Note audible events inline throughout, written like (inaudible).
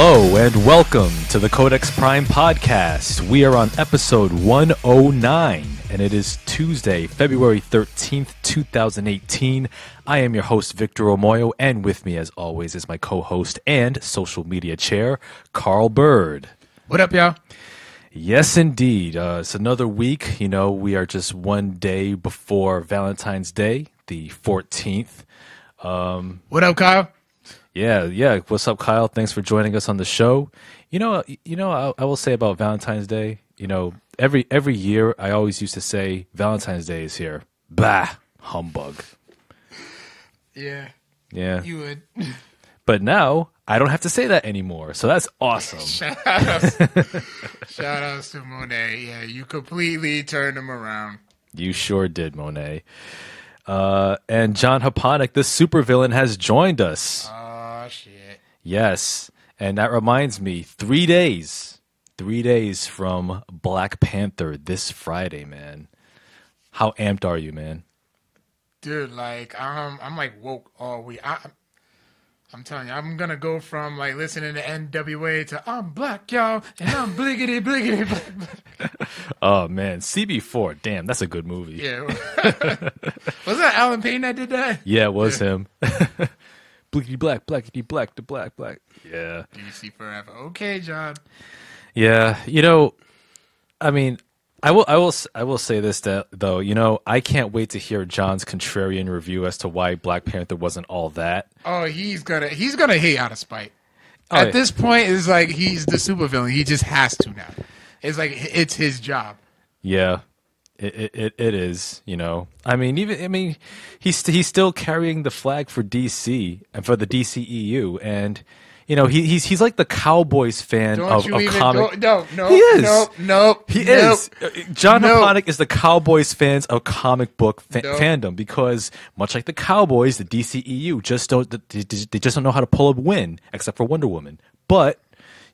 Hello and welcome to the Codex Prime podcast. We are on episode 109 and it is Tuesday, February 13th, 2018. I am your host, Victor Omoayo, and with me, as always, is my co host and social media chair, Carl Byrd. What up, y'all? Yes, indeed. Uh, it's another week. You know, we are just one day before Valentine's Day, the 14th. What up, Kyle? Yeah, yeah. What's up, Kyle? Thanks for joining us on the show. You know, you know, I, I will say about Valentine's Day. You know, every every year, I always used to say Valentine's Day is here. Bah, humbug. Yeah, Yeah, you would. but now I don't have to say that anymore. So that's awesome. (laughs) Shout outs, shout outs to Monet. Yeah, you completely turned him around. You sure did, Monet. Uh, and John Haponic, the supervillain, has joined us. Oh shit. Yes. And that reminds me, three days, three days from Black Panther this Friday, man. How amped are you, man? Dude, like um, I'm like woke all week. I, I'm telling you, I'm gonna go from like listening to NWA to I'm black, y'all, and I'm bliggity bliggity. black. (laughs) Oh, man. CB4, damn, that's a good movie. Yeah. (laughs) Was that Allen Payne that did that? Yeah, it was him. (laughs) Blickety black, blackety black, the black, black. Yeah. DC forever. Okay, John. Yeah, you know, I mean, I will, I will, I will say this that though, you know, I can't wait to hear John's contrarian review as to why Black Panther wasn't all that. Oh, he's gonna he's gonna hate out of spite. Oh, At yeah. this point, it's like he's the supervillain. He just has to now. It's like it's his job. Yeah, it, it it it is. You know, I mean, even I mean, he's st- he's still carrying the flag for DC and for the DCEU, and you know, he, he's he's like the Cowboys fan Don't of, you of even comic. go? No, no, He is. no, no. He no. is. John No. Haponic is the Cowboys fans of comic book fa- No. fandom because much like the Cowboys, the DCEU just don't they they just don't know how to pull a win except for Wonder Woman. But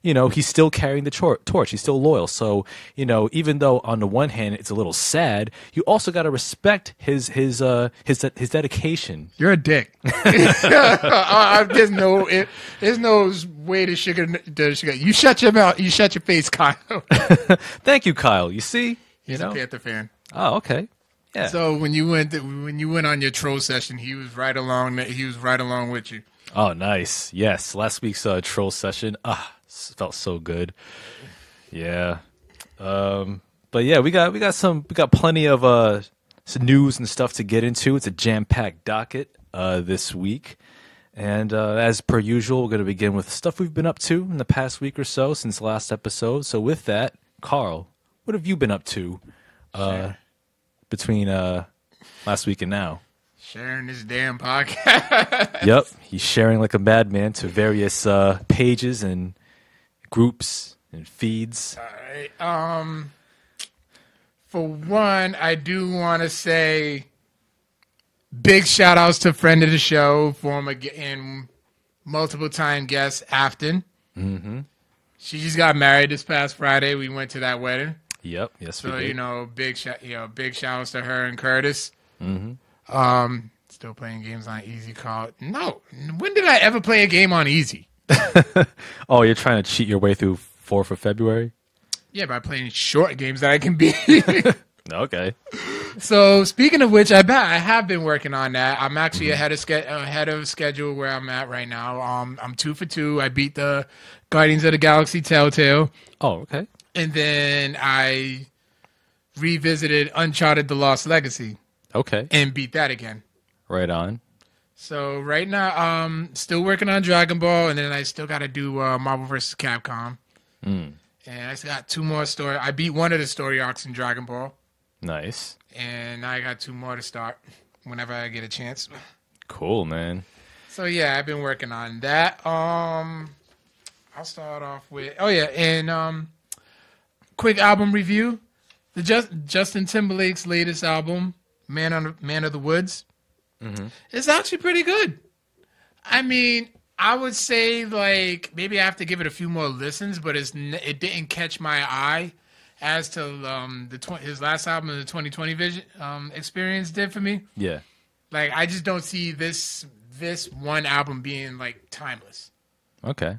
you know, he's still carrying the tor- torch. He's still loyal. So, you know, even though on the one hand it's a little sad, you also got to respect his his uh his his dedication. You're a dick. (laughs) (laughs) I, there's no, it, there's no way to sugar, to sugar. You shut your mouth. You shut your face, (laughs) Kyle. Thank you, Kyle. You see, you He's know. a Panther fan. Oh, okay. Yeah. So when you went, when you went on your troll session, he was right along. He was right along with you. Oh, nice. Yes, last week's uh, troll session. Ah, felt so good. Yeah. Um, but yeah, we got we got some we got plenty of uh some news and stuff to get into. It's a jam packed docket uh this week. And uh, as per usual, we're going to begin with stuff we've been up to in the past week or so since last episode. So with that, Carl, what have you been up to uh, between uh, last week and now? Sharing this damn podcast. yep, he's sharing like a madman to various uh, pages and groups and feeds. Alright, Um, for one, I do want to say big shout outs to friend of the show, former and multiple time guest Afton. Mm-hmm. She just got married this past Friday. We went to that wedding, Yep, yes, we so you know, big shout, you know, big shout outs to her and Curtis. Mm-hmm. Um, still playing games on Easy Call. No, when did I ever play a game on Easy? (laughs) oh, you're trying to cheat your way through four for February? Yeah, by playing short games that I can beat. (laughs) Okay. So speaking of which, I bet I have been working on that. I'm actually ahead of ske- ahead of schedule where I'm at right now. Um, I'm two for two. I beat the Guardians of the Galaxy Telltale, Oh, okay. and then I revisited Uncharted: The Lost Legacy Okay. and beat that again. Right on. So right now, um, still working on Dragon Ball, and then I still got to do uh, Marvel vs. Capcom. And I still got two more story. I beat one of the story arcs in Dragon Ball, Nice. and I got two more to start whenever I get a chance. Cool, man. So yeah, I've been working on that. Um, I'll start off with oh yeah, and um, quick album review. The Just, Justin Timberlake's latest album, Man on Man of the Woods, is actually pretty good. I mean, I would say like maybe I have to give it a few more listens, but it's it didn't catch my eye as to um the tw- his last album, the 2020 Vision um experience did for me. Yeah. Like I just don't see this this one album being like timeless. Okay.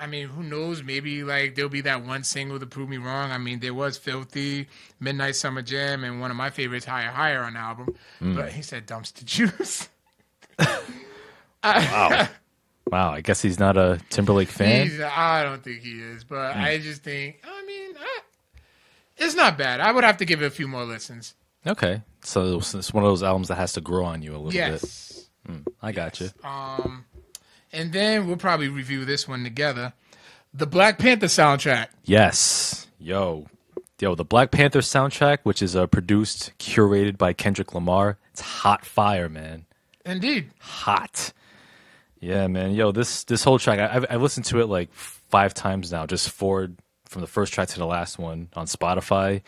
I mean, who knows? Maybe like there'll be that one single to prove me wrong. I mean, there was "Filthy," "Midnight Summer Jam," and one of my favorites, "Higher Higher" on the album. Mm. But he said "Dumpster Juice." (laughs) Wow. wow. I guess he's not a Timberlake fan. I don't think he is, but Hmm. I just think. I mean, I, it's not bad. I would have to give it a few more listens. Okay. So it's one of those albums that has to grow on you a little bit. Yes. I got you. Um, and then we'll probably review this one together. The Black Panther soundtrack. Yes. Yo. Yo, the Black Panther soundtrack, which is uh, produced, curated by Kendrick Lamar. It's hot fire, man. Indeed. Hot. Yeah, man. Yo, this this whole track, I, I've, I've listened to it like five times now, just forward from the first track to the last one on Spotify. You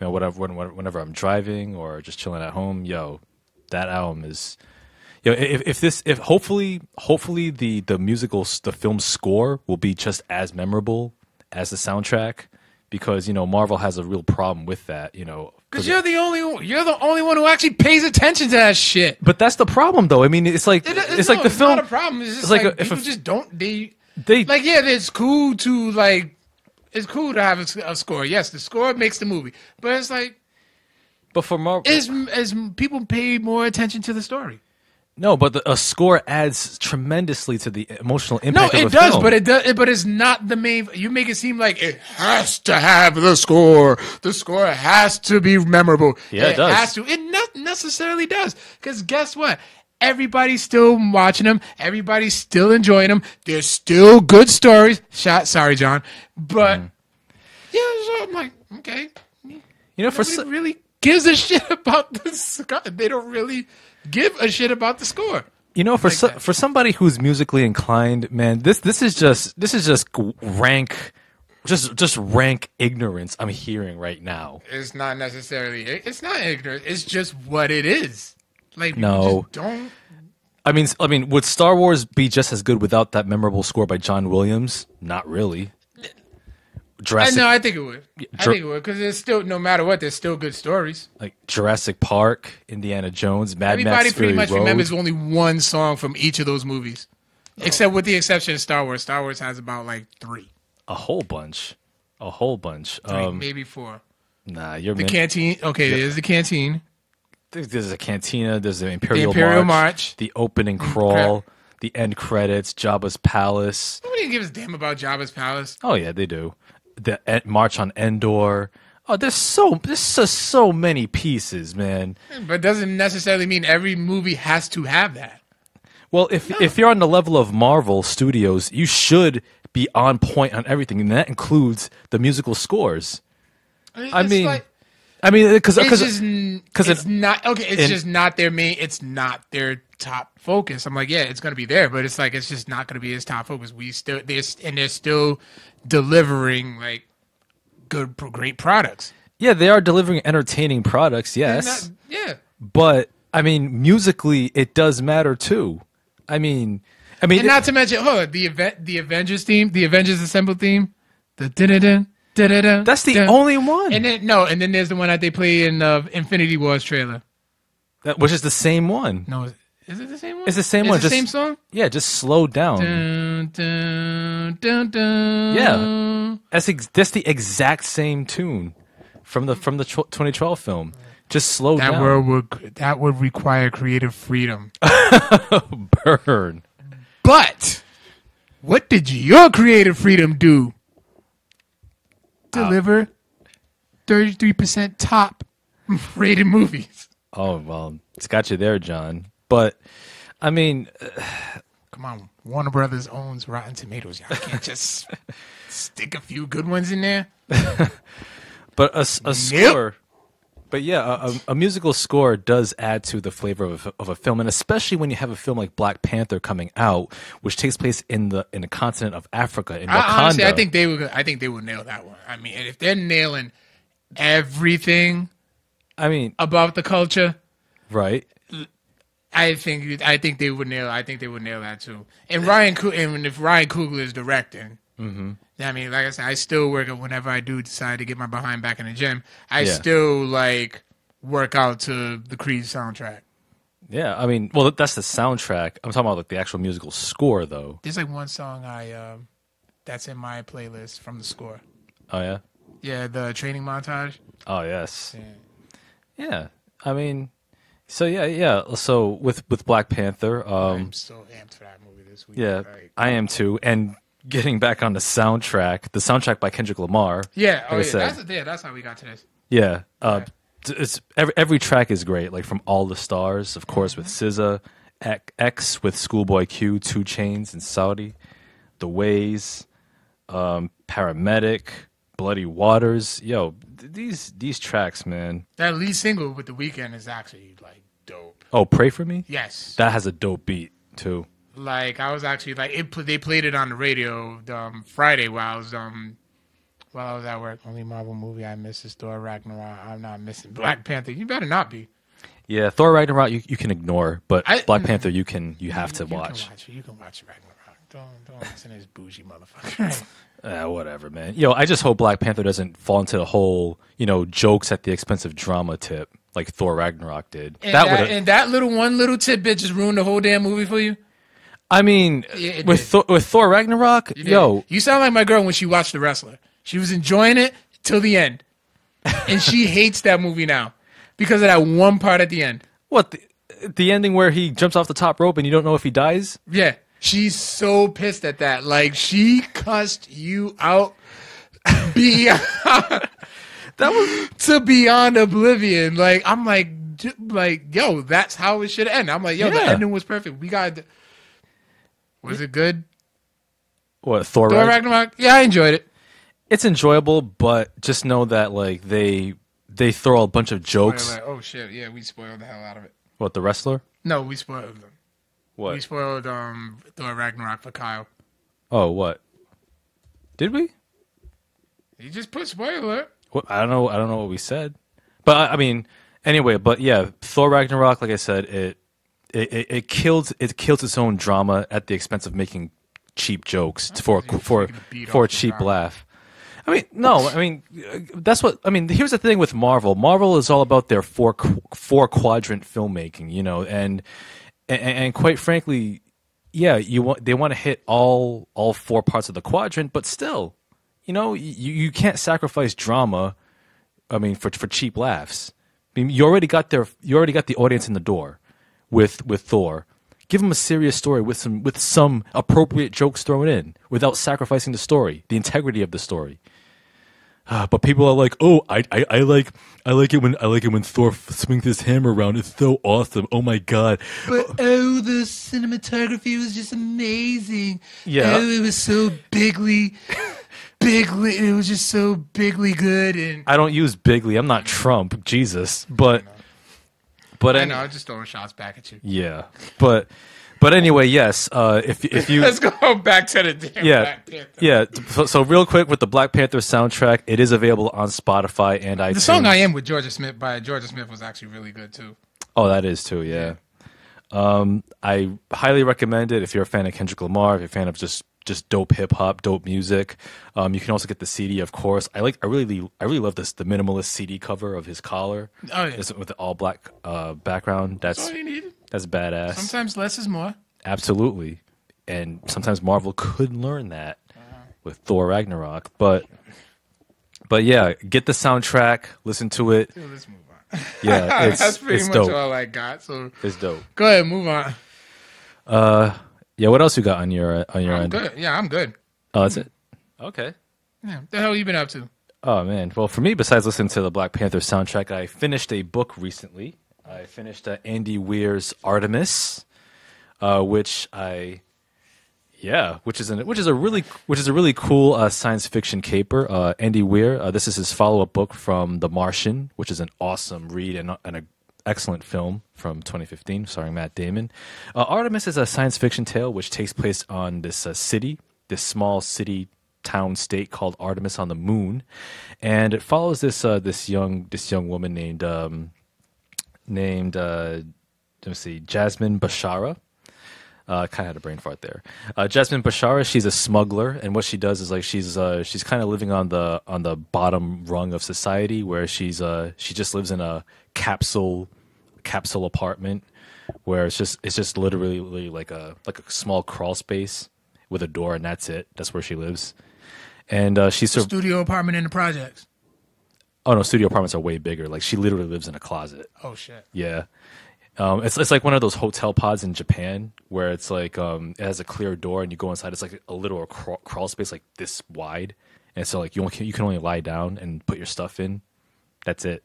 know, whatever, when, whenever I'm driving or just chilling at home, yo, that album is. Yo, if, if this, if hopefully, hopefully the the musical, the film score will be just as memorable as the soundtrack, because you know Marvel has a real problem with that. You know, Because you're the only one- you're the only one who actually pays attention to that shit. but that's the problem, though. I mean, it's like It- it's, no, like the it's film. Not a problem. It's just it's like like, a- if people a- just don't. They They like yeah, it's cool to like. It's cool to have a score. Yes, the score makes the movie, but it's like but for Marvel, is as people pay more attention to the story. No, but the, a score adds tremendously to the emotional impact. No, it does, film. but it does. But it's not the main. You make it seem like it has to have the score. The score has to be memorable. Yeah, it does. has to. It not necessarily does. Because guess what? Everybody's still watching them. Everybody's still enjoying them. They're still good stories. Shot. Sorry, John. But Mm. yeah, so I'm like, okay. you know, for Nobody so, really gives a shit about the score. They don't really give a shit about the score. you know, for so, for somebody who's musically inclined, man, this this is just this is just rank, just just rank ignorance. I'm hearing right now. It's not necessarily. It's not ignorance. It's just what it is. Like No. don't. I mean, I mean, would Star Wars be just as good without that memorable score by John Williams? Not really. I, Jurassic, no, I think it would. I think it would because there's still no matter what, there's still good stories. like Jurassic Park, Indiana Jones, Mad Everybody Max, pretty Fury much Road. remembers only one song from each of those movies, except with the exception of Star Wars. Star Wars has about like three, a whole bunch, a whole bunch. three Um, maybe four. nah, you're The min- canteen. Okay, there's the canteen. There's, a cantina. There's the Imperial, the Imperial March, March. the opening crawl, the end credits, Jabba's palace. Nobody gives a damn about Jabba's palace. Oh yeah, they do. The march on Endor. Oh, there's so there's just so many pieces, man. But doesn't necessarily mean every movie has to have that. Well, if if you're on the level of Marvel Studios, you should be on point on everything, and that includes the musical scores. I It's mean, like- I mean, because it's because 'cause it's it- not okay. It's in- just not their main. It's not their top focus. I'm like, yeah, it's gonna be there, but it's like it's just not gonna be his top focus. We still this and they're still delivering like good, great products. yeah, they are delivering entertaining products. Yes, that- yeah. but I mean, musically, it does matter too. I mean, I mean, And not to mention, oh, the event, the Avengers theme, the Avengers Assemble theme, the da-da-da, da-da-da, that's the da. only one, And then no, and then there's the one that they play in uh, Infinity Wars trailer. That- which is the same one. No, is- it the same one? It's the same It's one, The just- same song. Yeah, just slow down. Dun, dun, dun, dun. Yeah. That's ex- that's the exact same tune from the from the tw- 2012 film. Just slow That down. word would that would require creative freedom. (laughs) Burn. But what did your creative freedom do? Deliver thirty-three percent top (laughs) rated movies. Oh well, it's got you there, John. But I mean, (sighs) Come on, Warner Brothers owns Rotten Tomatoes. Y'all can't just (laughs) stick a few good ones in there. (laughs) but a, a score. But yeah, a, a, a musical score does add to the flavor of a, of a film, and especially when you have a film like Black Panther coming out, which takes place in the in the continent of Africa in Wakanda. I, honestly, I think they would. I think they would nail that one. I mean, if they're nailing everything I mean, about the culture, right? I think I think they would nail. I think they would nail that too. And Ryan, and if Ryan Coogler is directing, mm-hmm. I mean, like I said, I still work out whenever I do decide to get my behind back in the gym. I Yeah. still like work out to the Creed soundtrack. Yeah, I mean, well, that's the soundtrack. I'm talking about like the actual musical score, though. There's like one song I um that's in my playlist from the score. Oh yeah. Yeah, the training montage. Oh yes. Yeah. Yeah. I mean, so yeah, yeah. So with with Black Panther, um, I'm so amped for that movie this week. yeah, Like- I am too. And getting back on the soundtrack, the soundtrack by Kendrick Lamar. yeah. Oh yeah. That's yeah. That's how we got to this. Yeah. Uh, t- It's every every track is great. Like from All the Stars, of course, with SZA, X- X with Schoolboy Q, 2 Chainz, and Saudi, The Ways, um, Paramedic, Bloody Waters. Yo, th- these these tracks, man. That lead single with the Weeknd is actually like dope. Oh, pray for me. Yes. That has a dope beat too. Like I was actually like it. They played it on the radio um, Friday while I was um while I was at work. Only Marvel movie I missed is Thor Ragnarok. I'm not missing Black Panther. You better not be. Yeah, Thor Ragnarok you, you can ignore, but I- Black Panther you can you have to You can watch. watch it. You can watch Ragnarok. Don't don't listen to this bougie motherfucker. Uh, (laughs) whatever, man. Yo, I just hope Black Panther doesn't fall into the whole, you know, jokes at the expense of drama tip like Thor Ragnarok did. And that that, would and that little one little tidbit just ruined the whole damn movie for you. I mean, Yeah, with. Thor, with Thor Ragnarok, did. yo, you sound like my girl when she watched The Wrestler. She was enjoying it till the end, and she (laughs) hates that movie now because of that one part at the end. what the, the ending where he jumps off the top rope and you don't know if he dies? Yeah, she's so pissed at that. Like she cussed you out (laughs) beyond (laughs) That was to beyond oblivion. Like I'm like, like yo, that's how it should end. I'm like, yo, the ending was perfect. We got. Was it good? what Thor. Thor Ragn- Ragnarok? Yeah, I enjoyed it. it's enjoyable, but just know that like they they throw a bunch of jokes. Oh shit, yeah, we spoiled the hell out of it. What the wrestler? No, we spoiled them. What we spoiled um Thor Ragnarok for Kyle. Oh, what? Did we? He just put spoiler. What, I don't know. I don't know what we said, but I, I mean, anyway. But yeah, Thor Ragnarok. Like I said, it it, it, it killed it killed its own drama at the expense of making cheap jokes for for for a cheap laugh. I mean, no. I mean, that's what I mean. Here's the thing with Marvel. Marvel is all about their four four quadrant filmmaking, you know, and and, and quite frankly, yeah, you want they want to hit all all four parts of the quadrant, but still, you know, you you can't sacrifice drama. I mean, for for cheap laughs. I mean, you already got their you already got the audience in the door with with Thor. Give them a serious story with some with some appropriate jokes thrown in without sacrificing the story, the integrity of the story. Uh, but people are like, oh, I, I, I like I like it when I like it when Thor f- swings his hammer around. It's so awesome. Oh my god. But oh, the cinematography was just amazing. Yeah. oh, it was so bigly, (laughs) bigly. It was just so bigly good, and I don't use bigly. I'm not Trump. Jesus. But but I know I'm just throwing shots back at you. yeah. But but anyway, yes. Uh, if if you (laughs) Let's go back to the damn yeah Black Panther. yeah. So, so real quick with the Black Panther soundtrack, it is available on Spotify and iTunes. The song "I Am" with Jorja Smith by Jorja Smith was actually really good too. Oh, that is too. Yeah. Um, I highly recommend it if you're a fan of Kendrick Lamar, if you're a fan of just just dope hip hop, dope music. Um, you can also get the CD, of course. I like. I really, I really love this the minimalist CD cover of his collar. Oh, yeah. With the all black uh, background. That's That's all you need. that's badass. Sometimes less is more. Absolutely. And sometimes Marvel could learn that Uh-huh. with Thor Ragnarok. But but yeah, get the soundtrack, listen to it. Dude, let's move on. Yeah, (laughs) it's That's pretty much dope. all I got. So It's dope. go ahead, move on. Yeah, what else you got on your on your I'm end? good. Yeah, I'm good. Oh, that's it. Okay. Yeah, the hell you been up to? Oh man. Well, for me, besides listening to the Black Panther soundtrack, I finished a book recently. I finished uh, Andy Weir's Artemis, uh, which I, yeah, which is an, which is a really which is a really cool uh, science fiction caper. Uh, Andy Weir. Uh, this is his follow up book from The Martian, which is an awesome read and, and an excellent film from 2015, starring Matt Damon. Uh, Artemis is a science fiction tale which takes place on this uh, city, this small city town state called Artemis on the moon, and it follows this uh, this young this young woman named um, named uh, let me see Jasmine Bashara. Uh, kind of had a brain fart there. Uh, Jasmine Bashara, she's a smuggler, and what she does is like she's uh, she's kind of living on the on the bottom rung of society, where she's uh, she just lives in a capsule capsule apartment, where it's just it's just literally like a like a small crawl space with a door, and that's it. That's where she lives. And uh, she's sur- Studio apartment in the projects. oh no, studio apartments are way bigger. Like she literally lives in a closet. Oh shit. Yeah. Um, it's it's like one of those hotel pods in Japan where it's like um, it has a clear door and you go inside. It's like a little crawl, crawl space like this wide, and so like you only, you can only lie down and put your stuff in. That's it.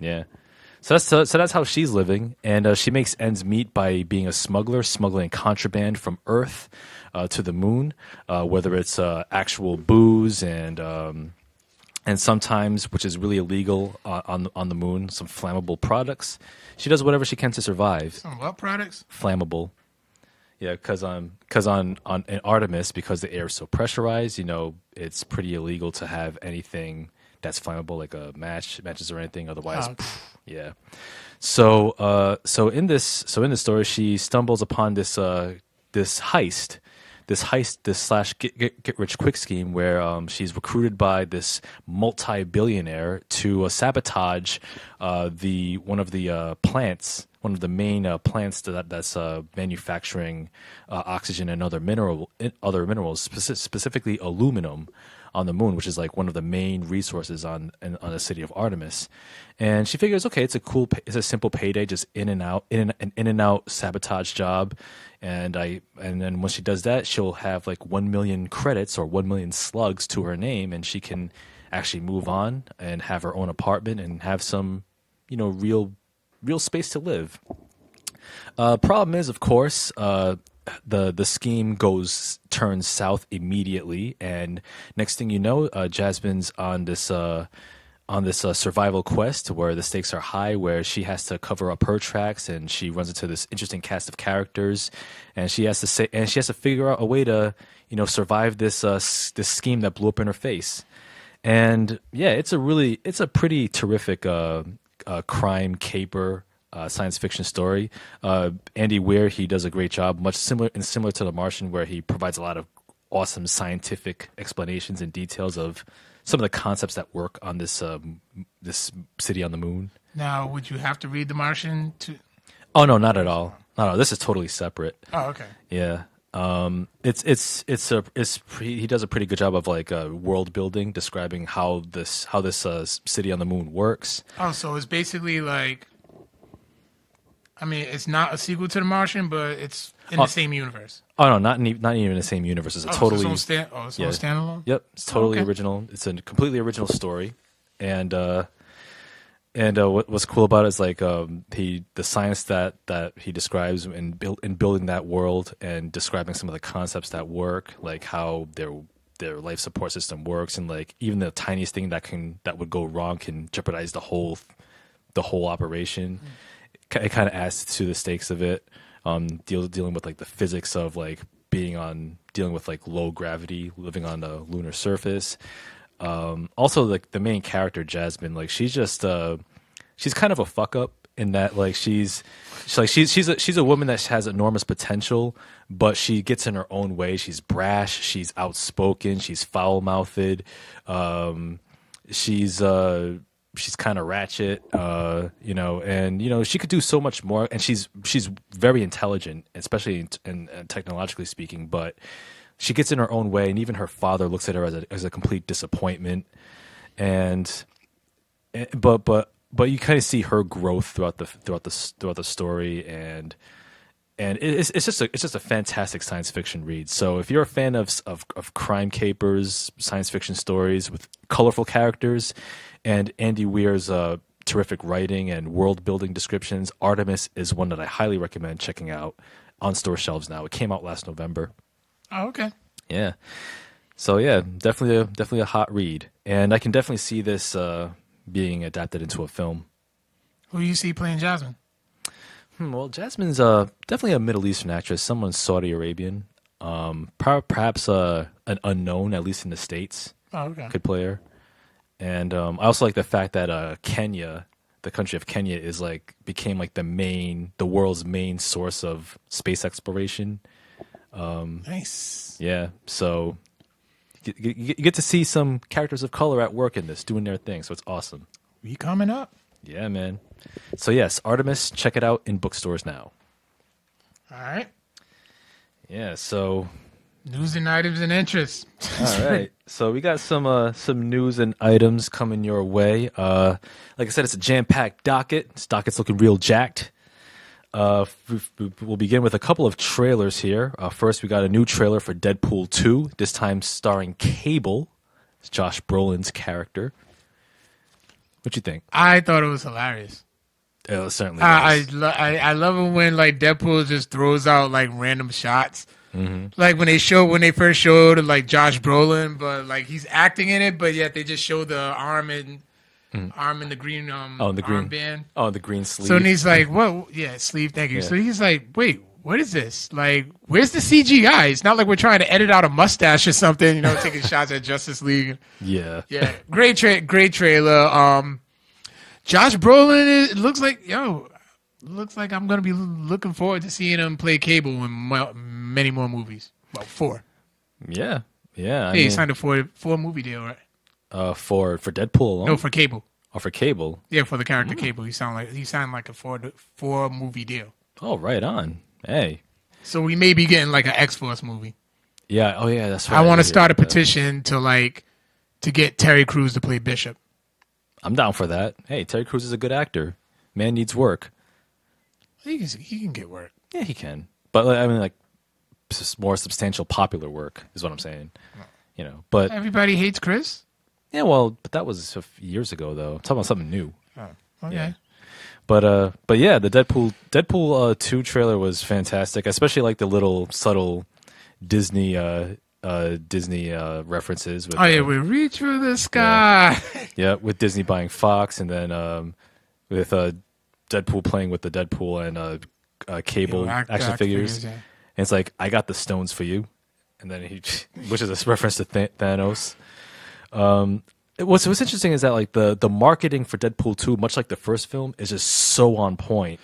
Yeah. So that's so, so that's how she's living, and uh, she makes ends meet by being a smuggler, smuggling contraband from Earth uh, to the moon, uh, whether it's uh, actual booze and um, and sometimes, which is really illegal uh, on on the moon, some flammable products. She does whatever she can to survive. Some what products? Flammable, yeah, because on because on on in Artemis, because the air is so pressurized, you know, it's pretty illegal to have anything that's flammable, like a match, matches or anything. Otherwise, Oh. Yeah. So uh so in this so in the story she stumbles upon this uh this heist. This heist this slash get, get, get rich quick scheme where um she's recruited by this multi billionaire to uh, sabotage uh the one of the uh plants one of the main uh, plants that that's uh, manufacturing uh, oxygen and other mineral other minerals speci- specifically aluminum on the moon, which is like one of the main resources on on the city of Artemis. And she figures, okay, it's a cool, it's a simple payday, just in and out, in and, an in and out sabotage job. And I, and then when she does that, she'll have like one million credits or one million slugs to her name, and she can actually move on and have her own apartment and have some, you know, real, real space to live. Uh, problem is, of course, uh, the the scheme goes turns south immediately, and next thing you know, uh, Jasmine's on this uh, on this uh, survival quest where the stakes are high, where she has to cover up her tracks, and she runs into this interesting cast of characters, and she has to say, and she has to figure out a way to you know survive this uh, s- this scheme that blew up in her face. And yeah, it's a really, it's a pretty terrific uh, uh, crime caper uh, science fiction story. Uh, Andy Weir, he does a great job, much similar and similar to The Martian, where he provides a lot of awesome scientific explanations and details of some of the concepts that work on this um, this city on the moon. Now, would you have to read The Martian to? Oh no, not at all. No, no, this is totally separate. Oh, okay. Yeah. Um, it's it's it's a it's pre, he does a pretty good job of like uh, world building, describing how this how this uh, city on the moon works. Oh, so it's basically like. I mean, it's not a sequel to The Martian, but it's in Oh. the same universe. Oh no, not in, not even in the same universe. It's a Oh, so totally it's stand, oh, it's yeah. standalone. Yep, it's totally okay. original. It's a completely original story, and uh, and uh, what, what's cool about it is like um, he the science that that he describes in build, in building that world and describing some of the concepts that work, like how their their life support system works, and like even the tiniest thing that can that would go wrong can jeopardize the whole the whole operation. Ki- It kind of adds to the stakes of it. Um, deal, dealing with like the physics of like being on dealing with like low gravity, living on the lunar surface. Um, also, like the main character Jasmine, like she's just uh, she's kind of a fuck up in that like she's she's like she's she's a, she's a woman that has enormous potential, but she gets in her own way. She's brash, she's outspoken, she's foul mouthed. Um, she's uh she's kind of ratchet uh you know and you know she could do so much more and she's she's very intelligent especially in, in, in technologically speaking but she gets in her own way and even her father looks at her as a as a complete disappointment and eh, but but but you kind of see her growth throughout the throughout the throughout the story and and it's it's just a it's just a fantastic science fiction read. So if you're a fan of of, of crime capers, science fiction stories with colorful characters, and Andy Weir's uh, terrific writing and world building descriptions, Artemis is one that I highly recommend checking out on store shelves now. It came out last November. Oh, okay. Yeah. So yeah, definitely a definitely a hot read, and I can definitely see this uh, being adapted into a film. Who do you see playing Jasmine? Hmm, well, Jasmine's uh, definitely a Middle Eastern actress, someone Saudi Arabian, um, per- perhaps uh, an unknown, at least in the states, Oh, okay. could play her. And um, I also like the fact that uh, Kenya, the country of Kenya, is like became like the main, the world's main source of space exploration. Nice. Yeah, so you get, you get to see some characters of color at work in this, doing their thing. So it's awesome. We coming up. Yeah, man. So yes, Artemis, check it out in bookstores now. All right. Yeah, so News and items and interests. All (laughs) right. So we got some uh, some news and items coming your way. Uh, like I said, it's a jam packed docket. This docket's looking real jacked. Uh, we- we- we'll begin with a couple of trailers here. Uh, first, we got a new trailer for Deadpool 2, this time starring Cable. It's Josh Brolin's character. What you think? I thought it was hilarious. Uh, certainly. I I, lo- I I love it when like Deadpool just throws out like random shots. Mm-hmm. Like when they show when they first showed like Josh Brolin, but like he's acting in it, but yet they just show the arm and arm in the green um Mm. Oh, the green armband. Oh, the green sleeve. So and he's like, "What? Yeah, sleeve. Thank you." Yeah. So he's like, "Wait, what is this? Like, where's the CGI? It's not like we're trying to edit out a mustache or something. You know, taking (laughs) shots at Justice League. yeah. Yeah, great, tra- great trailer. Um, Josh Brolin is, it looks like yo, looks like I'm gonna be looking forward to seeing him play Cable in mo- many more movies. Well, four. Yeah. Yeah. I Yeah, he mean, signed a four four movie deal, right? uh, for for Deadpool alone, No, for Cable. or for Cable. Yeah, for the character Cable. He sound like he signed like a four four movie deal. Oh, right on. Hey. So we may be getting like an X Force movie. Yeah. Oh, yeah. That's right. I want to start a petition to like to get Terry Crews to play Bishop. I'm down for that. Hey, Terry Crews is a good actor. Man needs work. He can he can get work. Yeah, he can. But I mean, like more substantial, popular work is what I'm saying. You know. But Everybody hates Chris. yeah, well, but that was years ago, though. I'm talking about something new. Okay. Yeah. But uh, but yeah, the Deadpool Deadpool uh, two trailer was fantastic. Especially like the little subtle Disney uh uh Disney uh references with Oh yeah, we reach for the sky. yeah with Disney buying Fox and then um with uh Deadpool playing with the Deadpool and uh, uh cable Act- action act figures. figures, yeah. And it's like I got the stones for you, and then he, (laughs) which is a reference to Th- Thanos. Um, what's what's interesting is that like the the marketing for Deadpool two, much like the first film, is just so on point,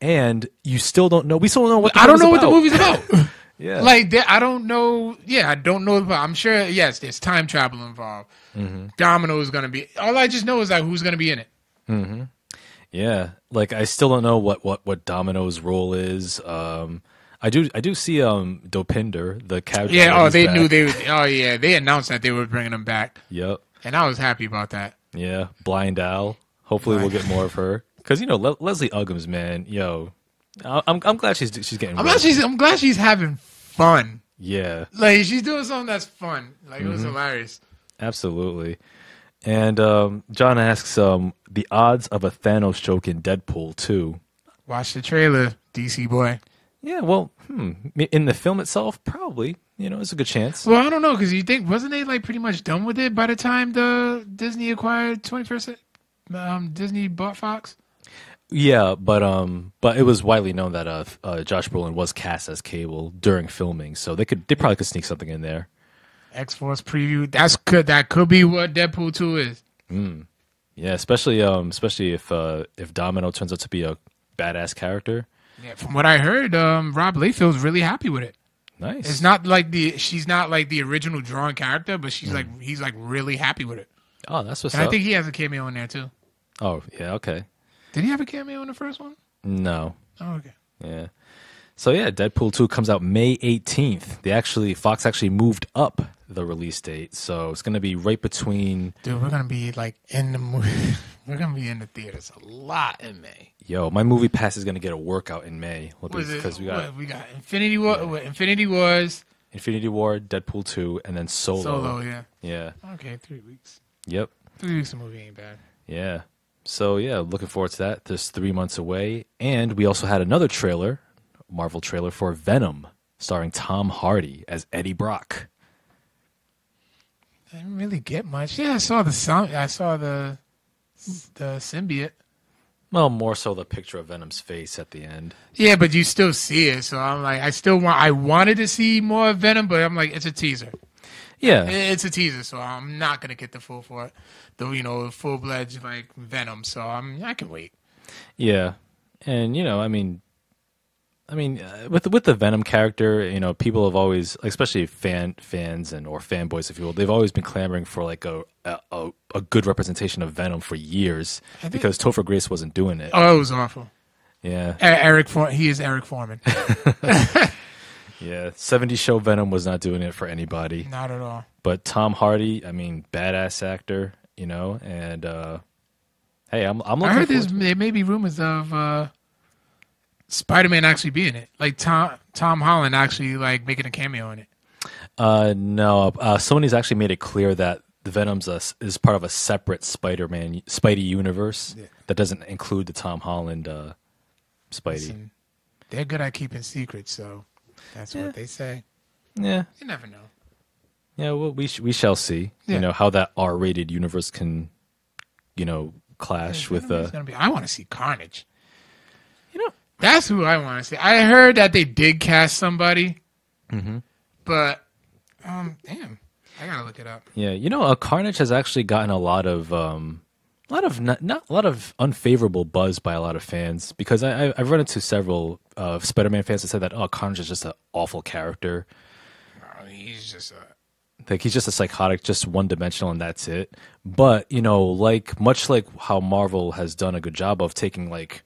and you still don't know. We still don't know what the I don't know what the movie's about. (laughs) Yeah, like I don't know. Yeah, I don't know. About, I'm sure. Yes, there's time travel involved. Mm-hmm. Domino is gonna be. All I just know is like who's gonna be in it. yeah. Like I still don't know what what what Domino's role is. Um, I do I do see um Dopinder the character. Yeah. Oh, they back. knew they. Would, oh yeah, they announced that they were bringing him back, Yep. and I was happy about that. Yeah, Blind Al. Hopefully, we'll get more of her because you know Le- Leslie Uggams, man. Yo, I'm I'm glad she's she's getting. I'm glad she's. I'm glad she's having fun. Yeah, Like she's doing something that's fun. Like it was Mm-hmm. hilarious. absolutely. And um, John asks um, the odds of a Thanos joke in Deadpool 2. Watch the trailer, DC boy. Yeah, well, hmm, in the film itself, probably. You know, it's a good chance. Well, I don't know because you think wasn't they like pretty much done with it by the time the Disney acquired 21st? Um, Disney bought Fox. Yeah, but um, but it was widely known that uh, uh, Josh Brolin was cast as Cable during filming, so they could they probably could sneak something in there. X Force preview. That's could that could be what Deadpool two is. Yeah, especially um, especially if uh, if Domino turns out to be a badass character. Yeah, from what I heard, um, Rob Liefeld's really happy with it. Nice. It's not like the she's not like the original drawn character, but she's like he's like really happy with it. oh, that's what's And I think he has a cameo in there too. oh, yeah. Okay. Did he have a cameo in the first one? No. Oh, okay. Yeah. So yeah, Deadpool 2 comes out May 18th. They actually Fox actually moved up the release date. So it's going to be right between Dude, we're gonna be like in the movie. (laughs) we're gonna be in the theaters a lot in May. Yo, my movie pass is going to get a workout in May because we got what, we got Infinity War. what, Infinity Wars. Infinity War, Deadpool 2 and then Solo. Solo. Yeah. Yeah. Okay, three weeks. Yep. Three weeks of movie ain't bad. Yeah. So yeah, looking forward to that. This 3 months away and we also had another trailer, Marvel trailer for Venom starring Tom Hardy as Eddie Brock. I didn't really get much. Yeah, I saw the sound. I saw the the symbiote. Well, more so the picture of Venom's face at the end. Yeah, but you still see it. So I'm like, I still want. I wanted to see more of Venom, but I'm like, it's a teaser. Yeah. It's a teaser, so I'm not gonna get the full for it. The you know full fledged like Venom. So I'm I can wait. Yeah, and you know, I mean, I mean, uh, with with the Venom character, you know, people have always, especially fan fans and or fanboys, if you will, they've always been clamoring for like a a, a, good representation of Venom for years think- because Topher Grace wasn't doing it. Oh, it was awful. Yeah, Eric, For- he is Eric Forman. (laughs) Yeah, 70 show Venom was not doing it for anybody. Not at all. But Tom Hardy, I mean, badass actor, you know, and uh hey, I'm I'm looking. I heard there's there may be rumors of uh, Spider-Man actually being it, like Tom Tom Holland actually like making a cameo in it. Uh, no, uh, Sony's actually made it clear that the Venom's a, is part of a separate Spider-Man, Spidey universe Yeah. that doesn't include the Tom Holland uh, Spidey. Listen, they're good at keeping secrets, so that's Yeah. what they say. Yeah, You never know. yeah. Well, we sh- we shall see. Yeah. You know how that R-rated universe can, you know, clash with uh. be. I want to see Carnage. That's who I want to see. I heard that they did cast somebody, Mm-hmm. but um, damn, I gotta look it up. yeah. You know, uh, Carnage has actually gotten a lot of um, a lot of not, not a lot of unfavorable buzz by a lot of fans because I, I I've run into several uh, Spider-Man fans that said that oh Carnage is just an awful character. Oh, he's just a. Like he's just a psychotic, just one dimensional, and that's it. But you know, like much like how Marvel has done a good job of taking like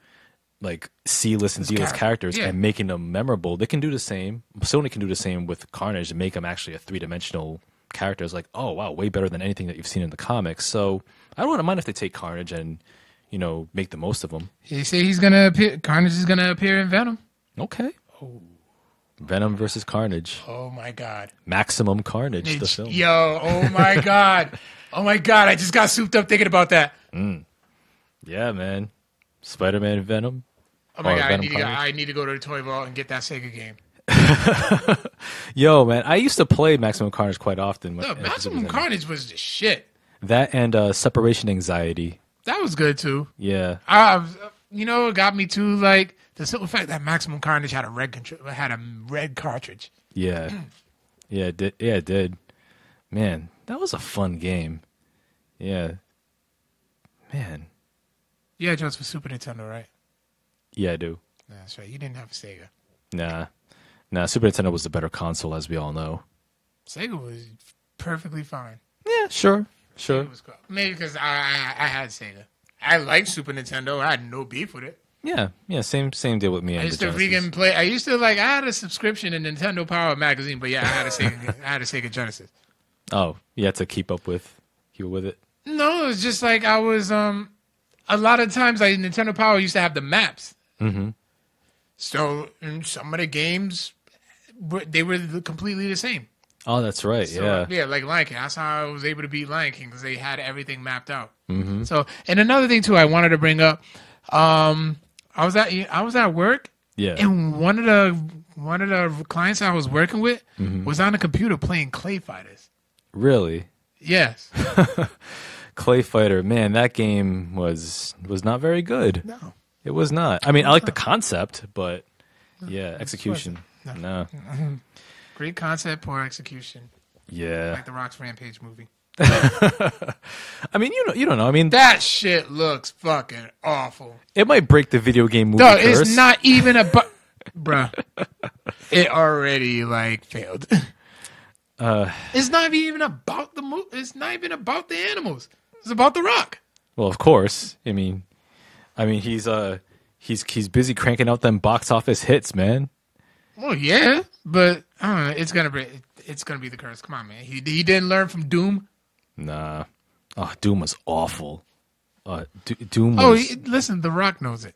like C list and D list characters yeah. and making them memorable, they can do the same. Sony can do the same with Carnage and make them actually a three dimensional character. It's like, oh wow, way better than anything that you've seen in the comics. So I don't want to mind if they take Carnage and you know make the most of them. He say he's gonna appear. Carnage is gonna appear in Venom. Okay. Oh. Venom versus Carnage, Oh my god. Maximum Carnage, the film. Yo, oh my (laughs) god. Oh my god, I just got souped up thinking about that. Mm. Yeah, man. Spider Man Venom. Oh my god, I need, to go, I need to go to the toy vault and get that Sega game. (laughs) Yo, man, I used to play Maximum Carnage quite often. No, uh, Maximum Carnage was the shit. That and uh, Separation Anxiety. That was good too. Yeah, I, you know, it got me to like the simple fact that Maximum Carnage had a red had a red cartridge. yeah, (clears throat) yeah. It did yeah, it did. Man, that was a fun game. Yeah, man. Yeah, just for Super Nintendo, right? Yeah, I do. That's right. You didn't have a Sega. Nah, nah. Super Nintendo was the better console, as we all know. Sega was perfectly fine. Yeah, sure, sure. Was cool. Maybe because I, I I had Sega. I liked Super Nintendo. I had no beef with it. Yeah, yeah. Same, same deal with me. I used to freaking play. I used to like. I had a subscription in Nintendo Power magazine, but yeah, I had a Sega. I had a Sega Genesis. (laughs) Oh, you had to keep up with, keep with it. No, it was just like I was. Um, a lot of times, like Nintendo Power used to have the maps. Mm-hmm. So in some of the games, they were completely the same. Oh, that's right. So, yeah. yeah, like Lion King. That's how I was able to beat Lion King because they had everything mapped out. Mm-hmm. So, and another thing too, I wanted to bring up. Um, I was at I was at work, Yeah. and one of the one of the clients I was working with Mm-hmm. was on a computer playing Clay Fighters. Really. Yes. (laughs) Clay Fighter, man, that game was was not very good. No. It was not. I mean, I like the concept, but yeah, execution. No. (laughs) Great concept, poor execution. Yeah. Like the Rock's Rampage movie. (laughs) I mean, you know, you don't know. I mean, That shit looks fucking awful. it might break the video game movie No, curse. it's not even about, (laughs) bruh. It already like failed. Uh, It's not even about the mo- It's not even about the animals. It's about the Rock. well, of course. I mean, I mean, he's uh, he's he's busy cranking out them box office hits, man. Well, yeah, but I don't know. It's gonna be. It's gonna be the curse. Come on, man. He he didn't learn from Doom. Nah. Oh, Doom was awful. Uh, Do- Doom was. Oh, he, listen, The Rock knows it.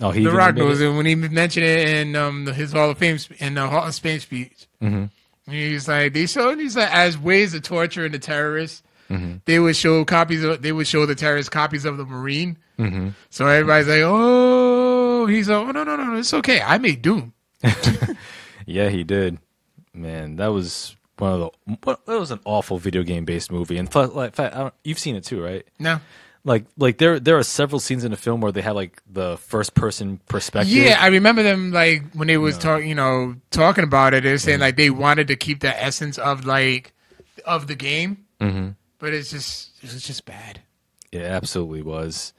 oh, he The Rock knows it when he mentioned it in um his Hall of Fame sp- in the Hall of Fame speech. Mm-hmm. He's like they showed he's like as ways of torturing the terrorists. Mm-hmm. They would show copies of they would show the terrorists copies of the Marine. Mm-hmm. So everybody's like, oh, he's like, oh no no no no, it's okay. I made Doom. (laughs) Yeah, he did. Man, that was one of the. What, that was an awful video game based movie. And plus, like, fact, you've seen it too, right? No, Like, like there there are several scenes in the film where they have like the first person perspective. yeah, I remember them like when they was talk, you know, talking about it. They were Mm-hmm. saying like they wanted to keep the essence of like of the game, Mhm. But it's just it was just bad. It absolutely was.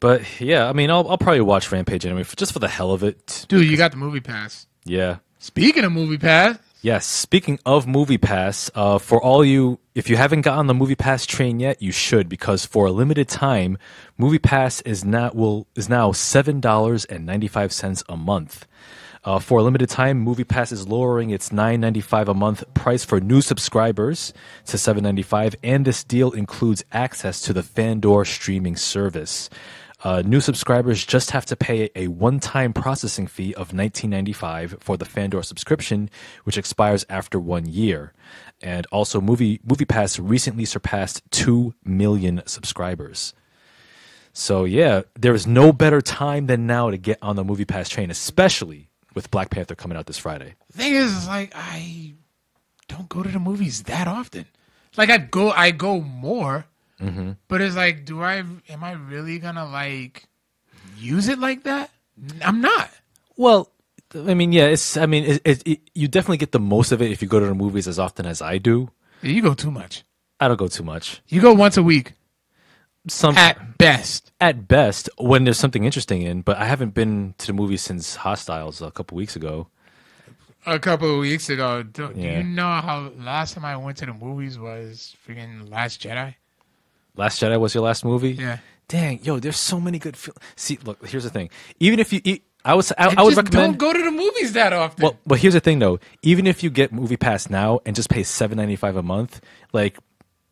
But yeah, I mean, I'll I'll probably watch Rampage anyway, for, just for the hell of it. Dude, you got the movie pass. Yeah. Speaking of movie pass, Yes. Speaking of Movie Pass, uh, for all you, if you haven't gotten the Movie Pass train yet, you should because for a limited time, Movie Pass is not will is now seven dollars and ninety five cents a month. Uh, for a limited time, MoviePass is lowering its $9.95 a month price for new subscribers to $7.95, and this deal includes access to the Fandor streaming service. Uh, new subscribers just have to pay a one-time processing fee of $19.95 for the Fandor subscription, which expires after one year. And also, Movie MoviePass recently surpassed two million subscribers. So yeah, there is no better time than now to get on the MoviePass train, especially with Black Panther coming out this Friday. The thing is, is like I don't go to the movies that often. Like I go, I go more, mm-hmm. but it's like, do I? Am I really gonna like use it like that? I'm not. Well, I mean, yeah, it's. I mean, it, it, it, you definitely get the most of it if you go to the movies as often as I do. You go too much. I don't go too much. You go once a week Some at best. at best when there's something interesting in, but I haven't been to the movies since Hostiles a couple weeks ago. A couple of weeks ago, do, do you know how last time I went to the movies was freaking Last Jedi? Last Jedi was your last movie. Yeah. Dang, yo, there's so many good. Fil- See, look, here's the thing. Even if you, e- I was, I, And I would just recommend. don't go to the movies that often. Well, but here's the thing though. Even if you get Movie Pass now and just pay seven ninety five a month, like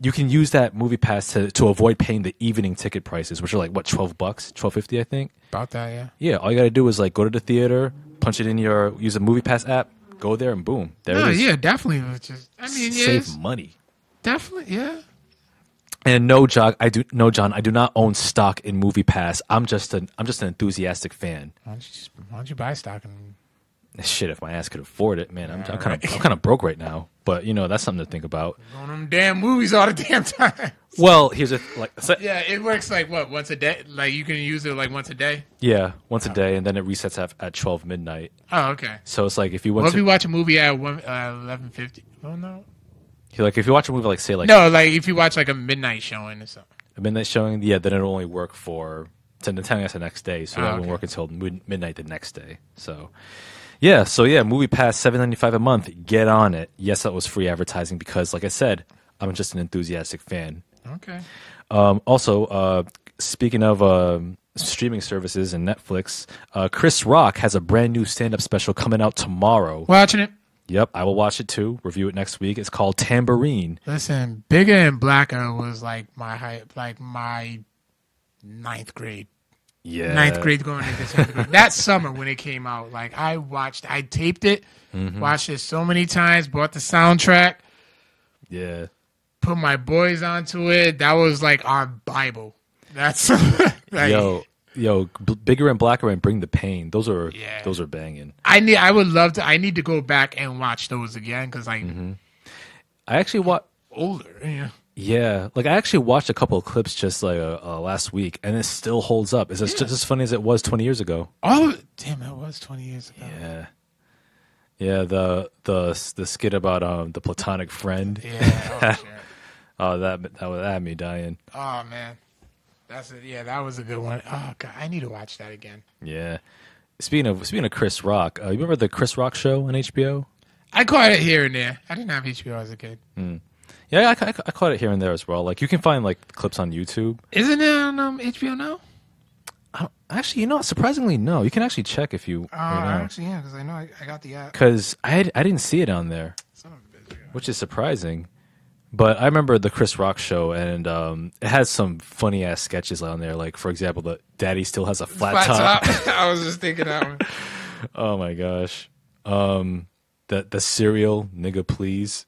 you can use that Movie Pass to to avoid paying the evening ticket prices, which are like what twelve bucks, twelve fifty, I think. About that, yeah. Yeah, all you gotta do is like go to the theater, punch it in your use a Movie Pass app, go there, and boom, there No, it is. yeah, definitely. Is, I mean, Save money. definitely, yeah. And no, John, I do no, John, I do not own stock in Movie Pass. I'm just an I'm just an enthusiastic fan. Why don't you just, why don't you buy stock and Shit, if my ass could afford it, man, I'm, I'm kind of. I'm kind of broke right now. But you know that's something to think about. go on them damn movies all the damn time? (laughs) Well, here's a like so, yeah, it works like what once a day. Like you can use it like once a day. yeah, once a day, and then it resets at, at twelve midnight. Oh, okay. So it's like if you What went if to you watch a movie at one uh, eleven fifty? Oh no. like if you watch a movie like say like No, like if you watch like a midnight showing or something. a midnight showing, yeah, then it'll only work for to telling us the next day, so Oh, that won't okay. work until mid- midnight the next day. So. Yeah, so yeah, Movie Pass seven ninety five a month. Get on it. Yes, that was free advertising because, like I said, I'm just an enthusiastic fan. Okay. Um, also, uh, speaking of um, streaming services and Netflix, uh, Chris Rock has a brand new stand up special coming out tomorrow. Watching it. Yep, I will watch it too. Review it next week. It's called Tambourine. Listen, bigger and blacker was like my high, like my ninth grade. Yeah, ninth grade going into tenth grade. (laughs) That summer when it came out, like I watched, I taped it, Mm-hmm. watched it so many times, bought the soundtrack, Yeah, put my boys onto it. That was like our Bible. That's (laughs) like, yo, yo, B- bigger and blacker and bring the pain. Those are Yeah. those are banging. I need. I would love to. I need to go back and watch those again because like Mm-hmm. I actually wa older. Yeah. Yeah, like I actually watched a couple of clips just like uh, uh, last week, and it still holds up. It's just, just as funny as it was 20 years ago. Oh damn! That was twenty years ago. Yeah, yeah. The the the skit about um the platonic friend. Yeah. Oh, (laughs) shit. Oh, that that that had me dying. oh man. That's it. Yeah, that was a good one. Oh god, I need to watch that again. Yeah. Speaking of speaking of Chris Rock, uh, you remember the Chris Rock show on HBO? I caught it here and there. I didn't have HBO as a kid. Yeah, I, I, I caught it here and there as well. Like you can find like clips on YouTube. Isn't it on um, HBO now? I actually, you know, surprisingly, no. You can actually check if you. Uh, actually, yeah, because I know I, I got the app. Because I had, I didn't see it on there. Son of a bitch. which is surprising. But I remember the Chris Rock show, and um, it has some funny ass sketches on there. Like, for example, the Daddy still has a flat, top. (laughs) (laughs) I was just thinking that one. (laughs) Oh my gosh. Um, the the cereal nigga, please.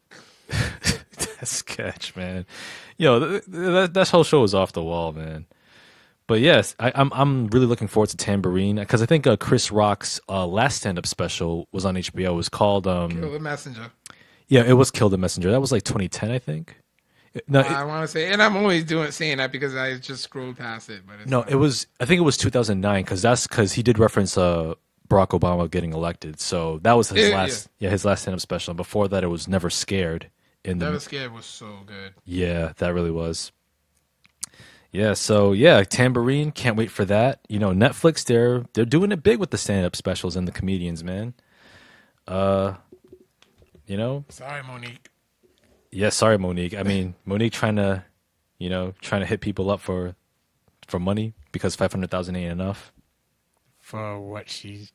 That (laughs) sketch, man. Yo, th- th- that that whole show was off the wall, man. But yes, I, I'm I'm really looking forward to Tambourine because I think uh, Chris Rock's uh, last stand up special was on HBO. It was called um, Kill the messenger. yeah, it was Kill the Messenger. That was like 2010, I think. No, it- I want to say, and I'm always doing saying that because I just scrolled past it. But it's No, it was. I think it was 2009 because that's because he did reference uh, Barack Obama getting elected. So that was his Yeah, last. Yeah. his last stand-up special. And before that, it was Never Scared. In the Scared was so good. yeah, that really was. Yeah, so yeah, Tambourine. Can't wait for that. You know, Netflix. They're they're doing it big with the stand-up specials and the comedians, man. Uh, you know, Sorry, Mo'Nique. yeah. Sorry, Mo'Nique. I mean, Mo'Nique trying to, you know, trying to hit people up for for money because five hundred thousand ain't enough. For what she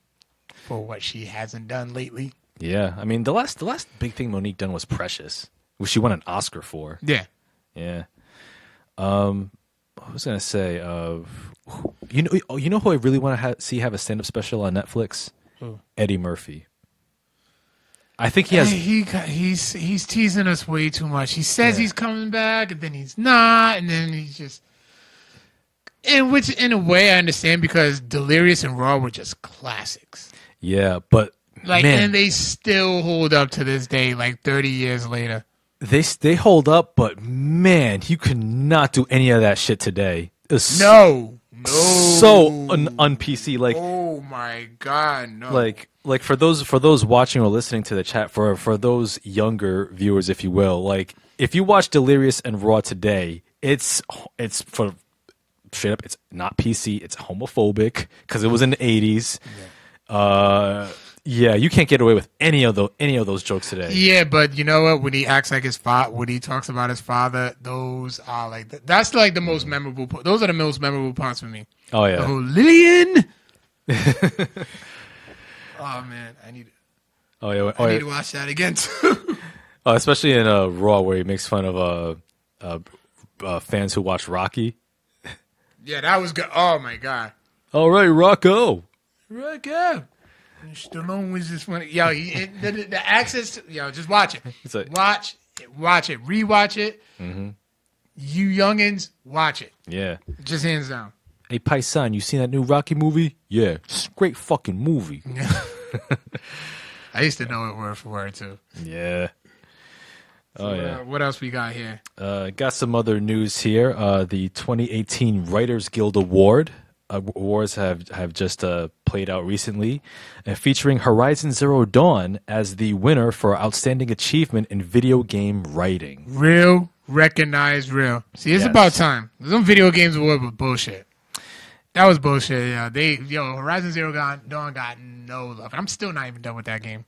for what she hasn't done lately. Yeah, I mean the last the last big thing Mo'Nique done was Precious, which she won an Oscar for. Yeah. Yeah. Um, I was gonna say, uh, you know, oh, you know who I really want to ha- see have a stand up special on Netflix? Who? Eddie Murphy. I think he has. Hey, he he's he's teasing us way too much. He says Yeah. he's coming back, and then he's not, and then he's just. In which, in a way, I understand because Delirious and Raw were just classics. Yeah, but Like, man, and they still hold up to this day, like thirty years later. They they hold up, but man, you cannot do any of that shit today. It's No, no, so un, un PC. Like Oh my god, no! like like for those for those watching or listening to the chat for for those younger viewers if you will like if you watch delirious and raw today it's it's for straight up it's not pc it's homophobic because it was in the 80s uh yeah you can't get away with any of those any of those jokes today Yeah, but you know what? When he acts like his father, when he talks about his father, those are like th- that's like the most memorable. Those are the most memorable parts for me. oh The yeah whole Lillian. (laughs) oh man, I need oh yeah, I oh, need yeah. to watch that again too. Uh, (laughs) especially in uh raw where he makes fun of uh, uh, uh fans who watch rocky yeah, that was good. Oh my god, all right rocco up. Stallone was just funny. Yo, he, it, the, the, access. To, yo, just watch it. (laughs) Like- watch it. Watch it. Rewatch it. You youngins, watch it. yeah Just hands down. Hey, Paisan, you seen that new Rocky movie? Yeah, great fucking movie. (laughs) I used to know it word for word too. Yeah. Oh What, yeah. uh, what else we got here? Uh, got some other news here. Uh, the 2018 Writers Guild Award uh, awards have have just uh, played out recently, uh, featuring Horizon Zero Dawn as the winner for outstanding achievement in video game writing. Real, recognized, real. See, it's Yes. about time. Some video games award was bullshit. That was bullshit. Yeah, they yo Horizon Zero Dawn Dawn got no love. I'm still not even done with that game.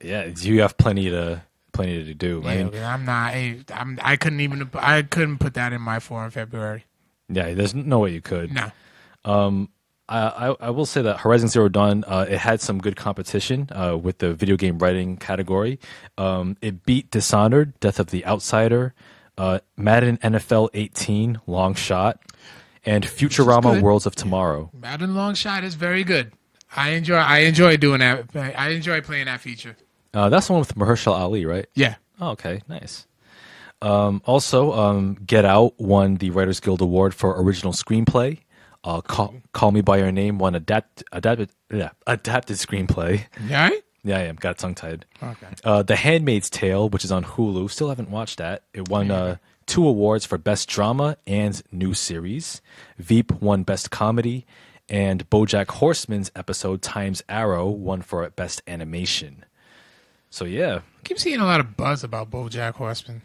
Yeah, you have plenty to plenty to do. I Yeah, mean, man, I'm not. I, I'm. I couldn't even. I couldn't put that in my four in February. yeah, there's no way you could. No. I, I I will say that Horizon Zero Dawn uh, it had some good competition uh, with the video game writing category. Um, it beat Dishonored, Death of the Outsider, uh, Madden NFL 18, Long Shot, and Futurama. Worlds of Tomorrow. Madden Long Shot is very good. I enjoy. I enjoy doing that. I enjoy playing that feature. Uh, that's the one with Mahershala Ali, right? Yeah. Oh, okay, nice. Um, also, um, Get Out won the Writers Guild Award for original screenplay. Uh, Call, Call Me by Your Name won adapt, adapted yeah, adapted screenplay. Yeah. Yeah, I am. Got tongue tied. Okay. Uh, the Handmaid's Tale, which is on Hulu, still haven't watched that. It won uh, two awards for Best Drama and New Series. Veep won Best Comedy, and BoJack Horseman's episode Times Arrow won for Best Animation. So yeah, keep seeing a lot of buzz about BoJack Horseman.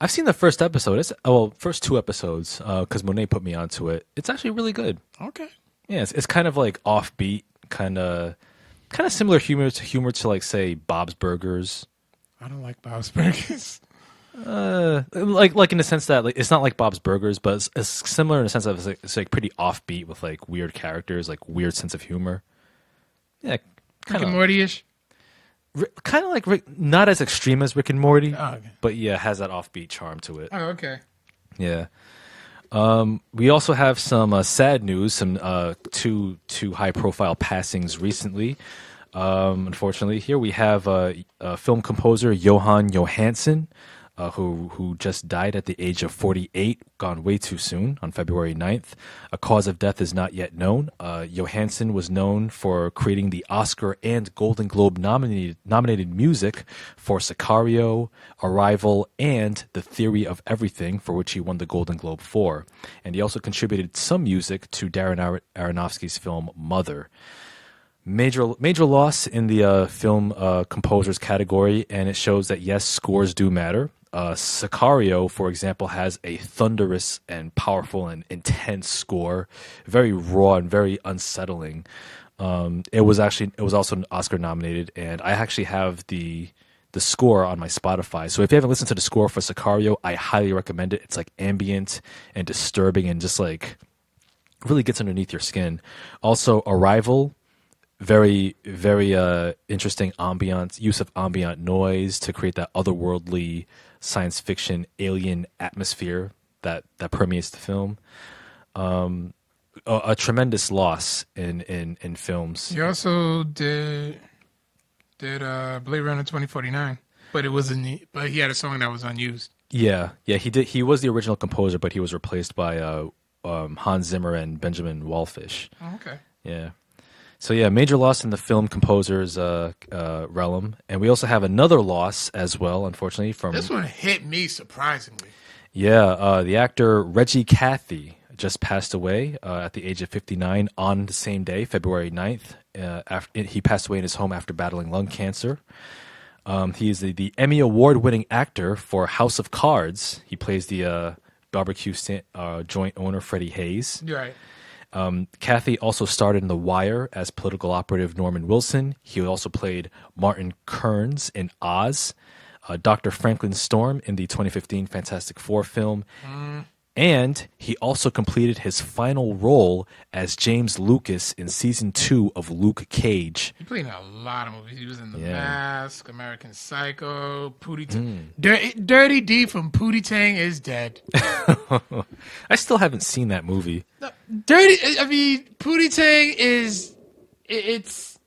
I've seen the first episode. It's oh, well, first two episodes because Monet put me onto it. It's actually really good. Okay. Yeah, it's, it's kind of like offbeat, kind of kind of similar humor to humor to like say Bob's Burgers. I don't like Bob's Burgers. (laughs) Uh, like like in the sense that like it's not like Bob's Burgers, but it's, it's similar in the sense that it's like, it's like pretty offbeat with like weird characters, like weird sense of humor. Yeah, kind of Morty-ish. Kind of like Rick, not as extreme as Rick and Morty, Oh, okay. but yeah, has that offbeat charm to it. Oh, okay. Yeah. Um, we also have some uh, sad news, some uh, two two high profile passings recently. Um, unfortunately, here we have uh, uh, film composer Johann Johansson, uh, who who just died at the age of 48, gone way too soon on February 9th. A cause of death is not yet known. Uh, Johansson was known for creating the Oscar and Golden Globe nominated nominated music for Sicario, Arrival, and The Theory of Everything, for which he won the Golden Globe for. And he also contributed some music to Darren Ar- Aronofsky's film Mother major major loss in the uh, film uh, composers category, and it shows that yes, scores do matter. Uh, Sicario, for example, has a thunderous and powerful and intense score, very raw and very unsettling. Um, it was actually it was also an Oscar nominated, and I actually have the the score on my Spotify. So if you haven't listened to the score for Sicario, I highly recommend it. It's like ambient and disturbing and just like really gets underneath your skin. Also, Arrival very very uh, interesting ambient use of ambient noise to create that otherworldly science fiction alien atmosphere that that permeates the film. Um, a, a tremendous loss in in in films. He also did did uh, Blade Runner twenty forty nine, but it wasn't. But he had a song that was unused. Yeah, yeah, he did. He was the original composer, but he was replaced by uh, um, Hans Zimmer and Benjamin Wallfisch. Oh, okay. Yeah. So yeah, major loss in the film composer's uh, uh, realm, and we also have another loss as well, unfortunately, from This one hit me surprisingly. yeah, uh, the actor Reggie Cathy just passed away uh, at the age of 59 on the same day, February 9th. Uh, after, he passed away in his home after battling lung cancer. Um, he is the, the Emmy Award winning actor for House of Cards. He plays the uh, barbecue uh, joint owner, Freddie Hayes. You're right. Um, Cathey also starred in The Wire as political operative Norman Wilson. He also played Martin Kearns in Oz, uh, Dr. Franklin Storm in the 2015 Fantastic Four film, and he also completed his final role as James Lucas in season two of Luke Cage. He played in a lot of movies. He was in The Yeah. Mask, American Psycho, Pootie Tang. Hmm. Dirty, Dirty D from Pootie Tang is dead. (laughs) I still haven't seen that movie. No, Dirty. I mean, Pootie Tang is. It's.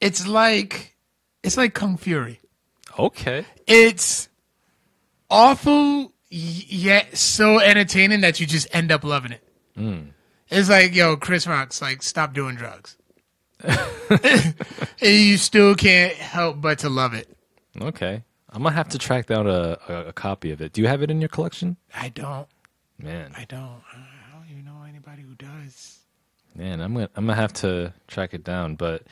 It's like. It's like Kung Fury. Okay. It's awful, yet so entertaining that you just end up loving it. Hmm. It's like, yo, Chris Rock's like, stop doing drugs. (laughs) and you still can't help but to love it. Okay. I'm gonna have to track down a, a, a copy of it. Do you have it in your collection? I don't. Man. I don't. I don't even know anybody who does. Man, I'm gonna I'm gonna have to track it down. But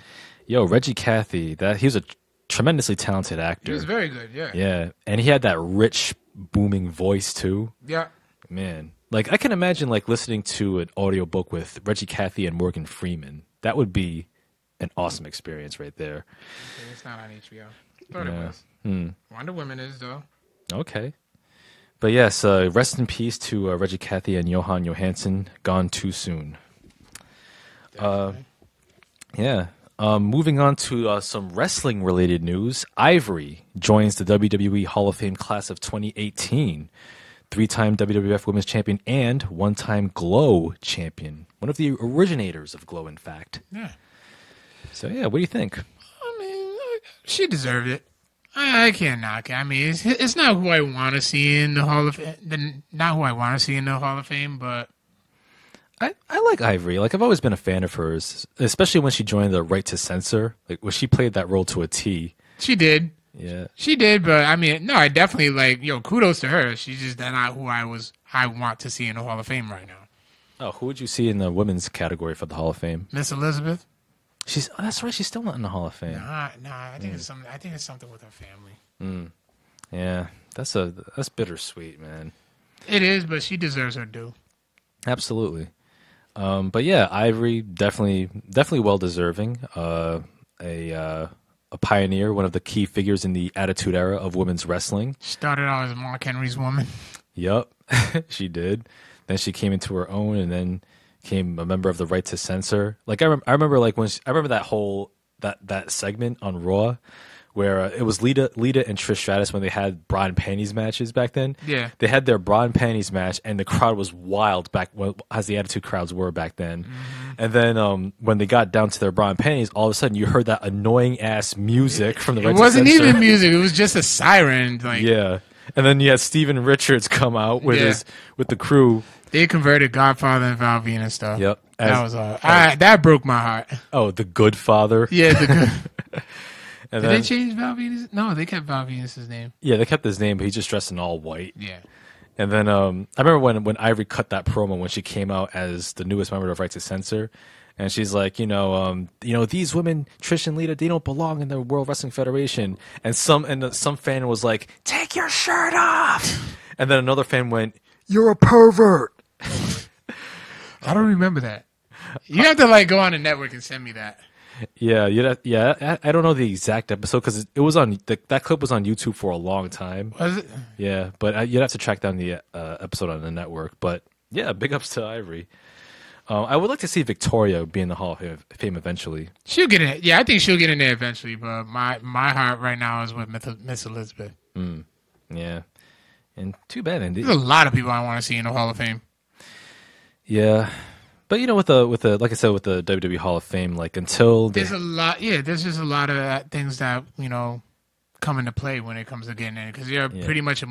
yo, Reggie Cathy, that he was a tremendously talented actor. He was very good. Yeah. yeah, and he had that rich, booming voice too. Yeah. Man, like I can imagine like listening to an audiobook with Reggie Cathy and Morgan Freeman. That would be an awesome experience right there. It's not on HBO. Thought Yeah. it was. Wonder Woman is though. Okay. But yes, uh, rest in peace to uh, Reggie Cathy and Johann Johansson, gone too soon. Uh, yeah. Um, moving on to uh, some wrestling related news. Ivory joins the WWE Hall of Fame class of 2018. Three time WWF Women's Champion and one time Glow Champion. One of the originators of Glow, in fact. Yeah. So, yeah, what do you think? I mean, she deserved it. I, I can't knock it. I mean, it's, it's not who I want to see in the Hall of Fame. Not who I want to see in the Hall of Fame, but I, I like Ivory. Like I've always been a fan of hers, especially when she joined the Right to Censor. Like when she played that role to a T. she did. Yeah. She did, but I mean, no, I definitely like, yo, kudos to her. She's just not who I was, I want to see in the Hall of Fame right now. Oh, who would you see in the women's category for the Hall of Fame? Miss Elizabeth? She's oh, that's right. She's still not in the Hall of Fame. Nah, nah, I think it's something, I think it's something with her family. Hmm. Yeah, that's a that's bittersweet, man. It is, but she deserves her due. Absolutely. Um, but yeah, Ivory definitely definitely well deserving. Uh, a uh, a pioneer, one of the key figures in the Attitude Era of women's wrestling. Started out as Mark Henry's woman. Yup, (laughs) she did. Then she came into her own, and then became a member of the Right to Censor. Like I, rem- I remember, like when she, I remember that whole that that segment on Raw, where uh, it was Lita, Lita and Trish Stratus when they had bra and panties matches back then. Yeah. they had their bra and panties match, and the crowd was wild back when, as the Attitude crowds were back then. Mm-hmm. And then um, when they got down to their bra and panties, all of a sudden you heard that annoying ass music from the It wasn't Censor. even music. It was just a siren. Like Yeah. And then you had Steven Richards come out with Yeah. his with the crew. they converted Godfather and Val Venis stuff. Yep. that As- was all. I, that broke my heart. Oh, the Good Father. Yeah, the good. (laughs) And Did then, they change Val Venis? No, they kept Val Venis's name. yeah, they kept his name, but he's just dressed in all white. Yeah. And then um, I remember when when Ivory cut that promo when she came out as the newest member of Right to Censor, and she's like, you know, um, you know, these women, Trish and Lita, they don't belong in the World Wrestling Federation. And some and some fan was like, take your shirt off. And then another fan went, you're a pervert. (laughs) I don't remember that. You have to like go on the network and send me that. Yeah, yeah, yeah. I, I don't know the exact episode because it, it was on the, that clip was on YouTube for a long time. Was it? Yeah, but uh, you'd have to track down the uh, episode on the network. But yeah, big ups to Ivory. Uh, I would like to see Victoria be in the Hall of Fame eventually. She'll get in. Yeah, I think she'll get in there eventually. But my my heart right now is with Miss- Elizabeth. Yeah, and too bad. Indeed. There's a lot of people I want to see in the Hall of Fame. yeah, but you know, with the with the like I said, with the WWE Hall of Fame, like until they, There's a lot. Yeah, there's just a lot of things that you know come into play when it comes to getting in because you're Yeah. pretty much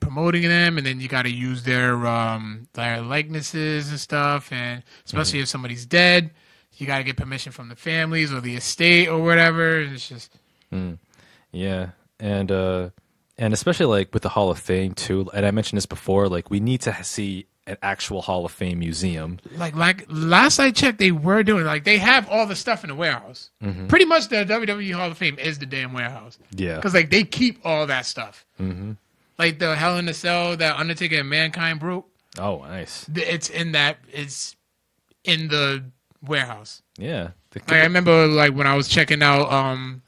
promoting them, and then you got to use their um their likenesses and stuff, and especially Mm-hmm. if somebody's dead, you got to get permission from the families or the estate or whatever. It's just Yeah, and uh, and especially like with the Hall of Fame too. And I mentioned this before. Like we need to see an actual Hall of Fame museum. like like last I checked, they were doing like they have all the stuff in the warehouse. Pretty much the WWE Hall of Fame is the damn warehouse. Yeah. because like they keep all that stuff. Mm-hmm. Like the Hell in a Cell that Undertaker and Mankind broke, Oh, nice. it's in that it's in the warehouse. Yeah. The- Like I remember like when I was checking out um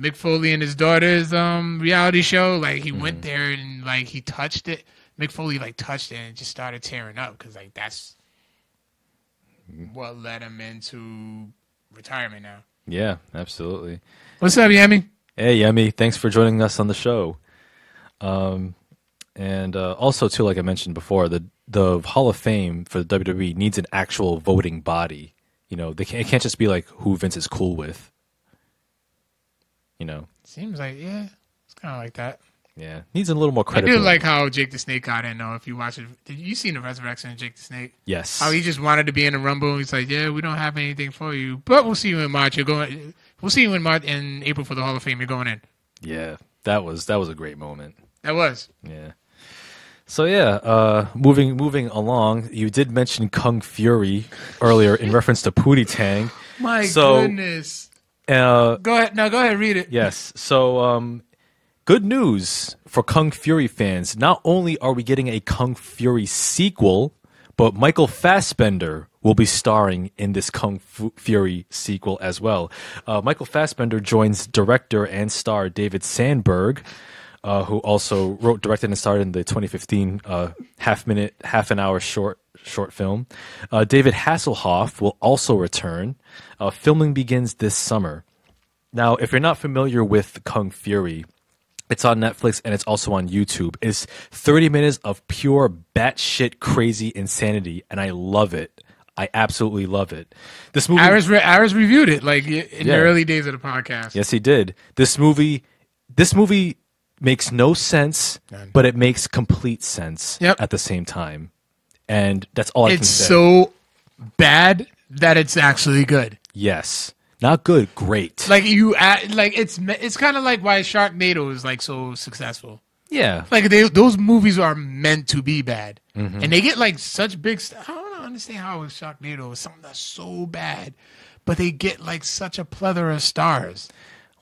Mick Foley and his daughter's um reality show, like he went there and like he touched it. Mick Foley like touched it and just started tearing up because like that's what led him into retirement now. yeah, absolutely. What's up, Yami? Hey, Yemi, thanks for joining us on the show. Um, and uh, also too, like I mentioned before, the the Hall of Fame for the WWE needs an actual voting body. You know, they can't, it can't just be like who Vince is cool with. You know, Seems like yeah, it's kind of like that. Yeah, needs a little more credit. I do like how Jake the Snake got in though. If you watch it, did you seen the resurrection of Jake the Snake? yes, How he just wanted to be in the Rumble. He's like, yeah, we don't have anything for you, but we'll see you in March. You're going. We'll see you in March in April for the Hall of Fame. You're going in. yeah, that was that was a great moment. That was. Yeah. So yeah, uh, moving moving along, you did mention Kung Fury earlier in reference to Pootie Tang. (laughs) My So- goodness. Uh, Go ahead. No, go ahead. Read it. yes. So um, good news for Kung Fury fans. Not only are we getting a Kung Fury sequel, but Michael Fassbender will be starring in this Kung Fu- Fury sequel as well. Uh, Michael Fassbender joins director and star David Sandberg, uh, who also wrote, directed, and starred in the 2015 uh, half minute, half an hour short short film. Uh, David Hasselhoff will also return. Uh, filming begins this summer. Now, if you're not familiar with Kung Fury, it's on Netflix and it's also on YouTube. It's 30 minutes of pure batshit crazy insanity, and I love it. I absolutely love it. This movie, Iris, re- Iris reviewed it like in Yeah. the early days of the podcast. yes, he did. This movie, this movie makes no sense, None. but it makes complete sense Yep. at the same time, and that's all I can It's say. so bad that it's actually good. yes, not good, great. Like you, act, like it's it's kind of like why Sharknado is like so successful. yeah, Like they, those movies are meant to be bad, Mm-hmm. and they get like such big. St- I don't understand how Sharknado is something that's so bad, but they get like such a plethora of stars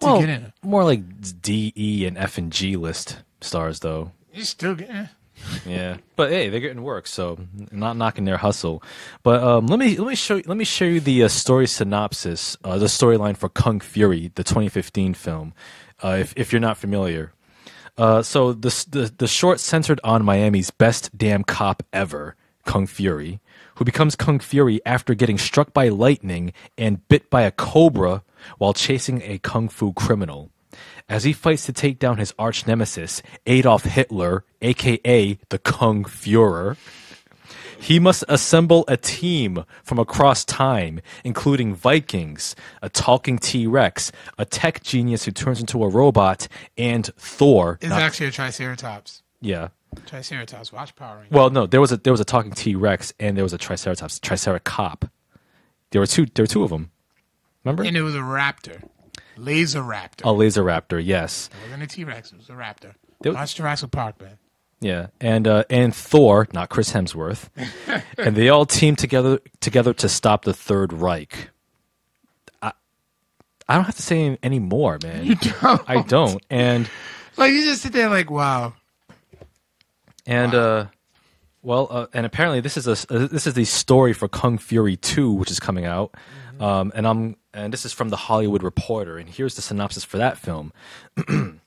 to well, get in. more like D, E, and F and G list stars though. You still get. eh. Yeah, but hey, they're getting work, so not knocking their hustle. But um, let me let me show let me show you the uh, story synopsis, uh, the storyline for Kung Fury, the 2015 film. Uh, if if you're not familiar, uh, so the, the the short centered on Miami's best damn cop ever, Kung Fury, who becomes Kung Fury after getting struck by lightning and bit by a cobra while chasing a kung fu criminal. As he fights to take down his arch nemesis, Adolf Hitler, aka the Kung Fuhrer, he must assemble a team from across time, including Vikings, a talking T Rex, a tech genius who turns into a robot, and Thor. Is not- actually a Triceratops. yeah. Triceratops. Watch Power Rangers. Well, no, there was a there was a talking T Rex and there was a Triceratops, Triceracop. There were two. There were two of them. Remember? and it was a raptor, laser raptor. a laser raptor. Yes. It wasn't a T Rex. It was a raptor. There- Jurassic Park, man. Yeah, and uh, and Thor, not Chris Hemsworth, (laughs) and they all team together together to stop the Third Reich. I, I don't have to say any, any more, man. You don't. I don't. And Like you just sit there, like, wow. and uh, well, uh, and apparently this is a this is the story for Kung Fury Two, which is coming out. Um, and I'm and this is from the Hollywood Reporter, and here's the synopsis for that film. (clears throat)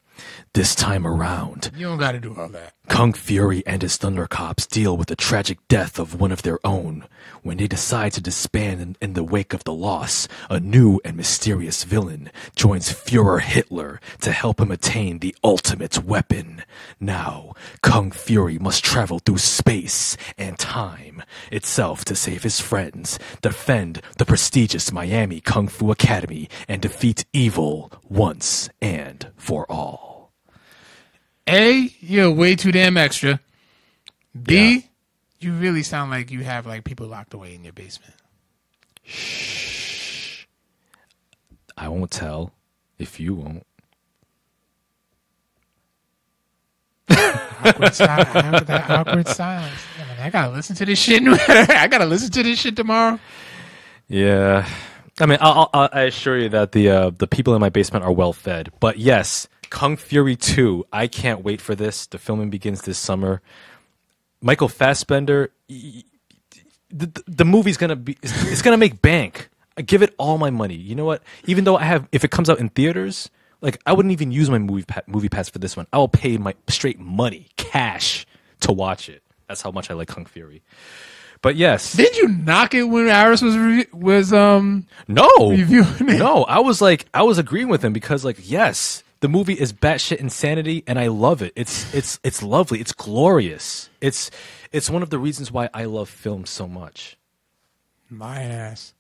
this time around, You don't got to do all that. Kung Fury and his Thundercops deal with the tragic death of one of their own. When they decide to disband in, in the wake of the loss, a new and mysterious villain joins Fuhrer Hitler to help him attain the ultimate weapon. Now, Kung Fury must travel through space and time itself to save his friends, defend the prestigious Miami Kung Fu Academy, and defeat evil once and for all. A, you're way too damn extra. B, Yeah. you really sound like you have like people locked away in your basement. Shh. I won't tell if you won't. Awkward silence. that awkward silence. Yeah, man, I gotta listen to this shit. (laughs) I gotta listen to this shit tomorrow. Yeah, I mean, I'll, I'll, I assure you that the uh, the people in my basement are well fed. But yes, Kung Fury two. I can't wait for this. The filming begins this summer. Michael Fassbender. The, the, the movie's gonna be. It's, it's gonna make bank. I give it all my money. You know what? Even though I have, if it comes out in theaters, like I wouldn't even use my movie pa- movie pass for this one. I will pay my straight money, cash, to watch it. That's how much I like Kung Fury. But yes, Did you knock it when Iris was re- was um No, reviewing it? no. I was like, I was agreeing with him because, like, yes, the movie is batshit insanity, and I love it. It's it's it's lovely. It's glorious. It's it's one of the reasons why I love film so much. my ass?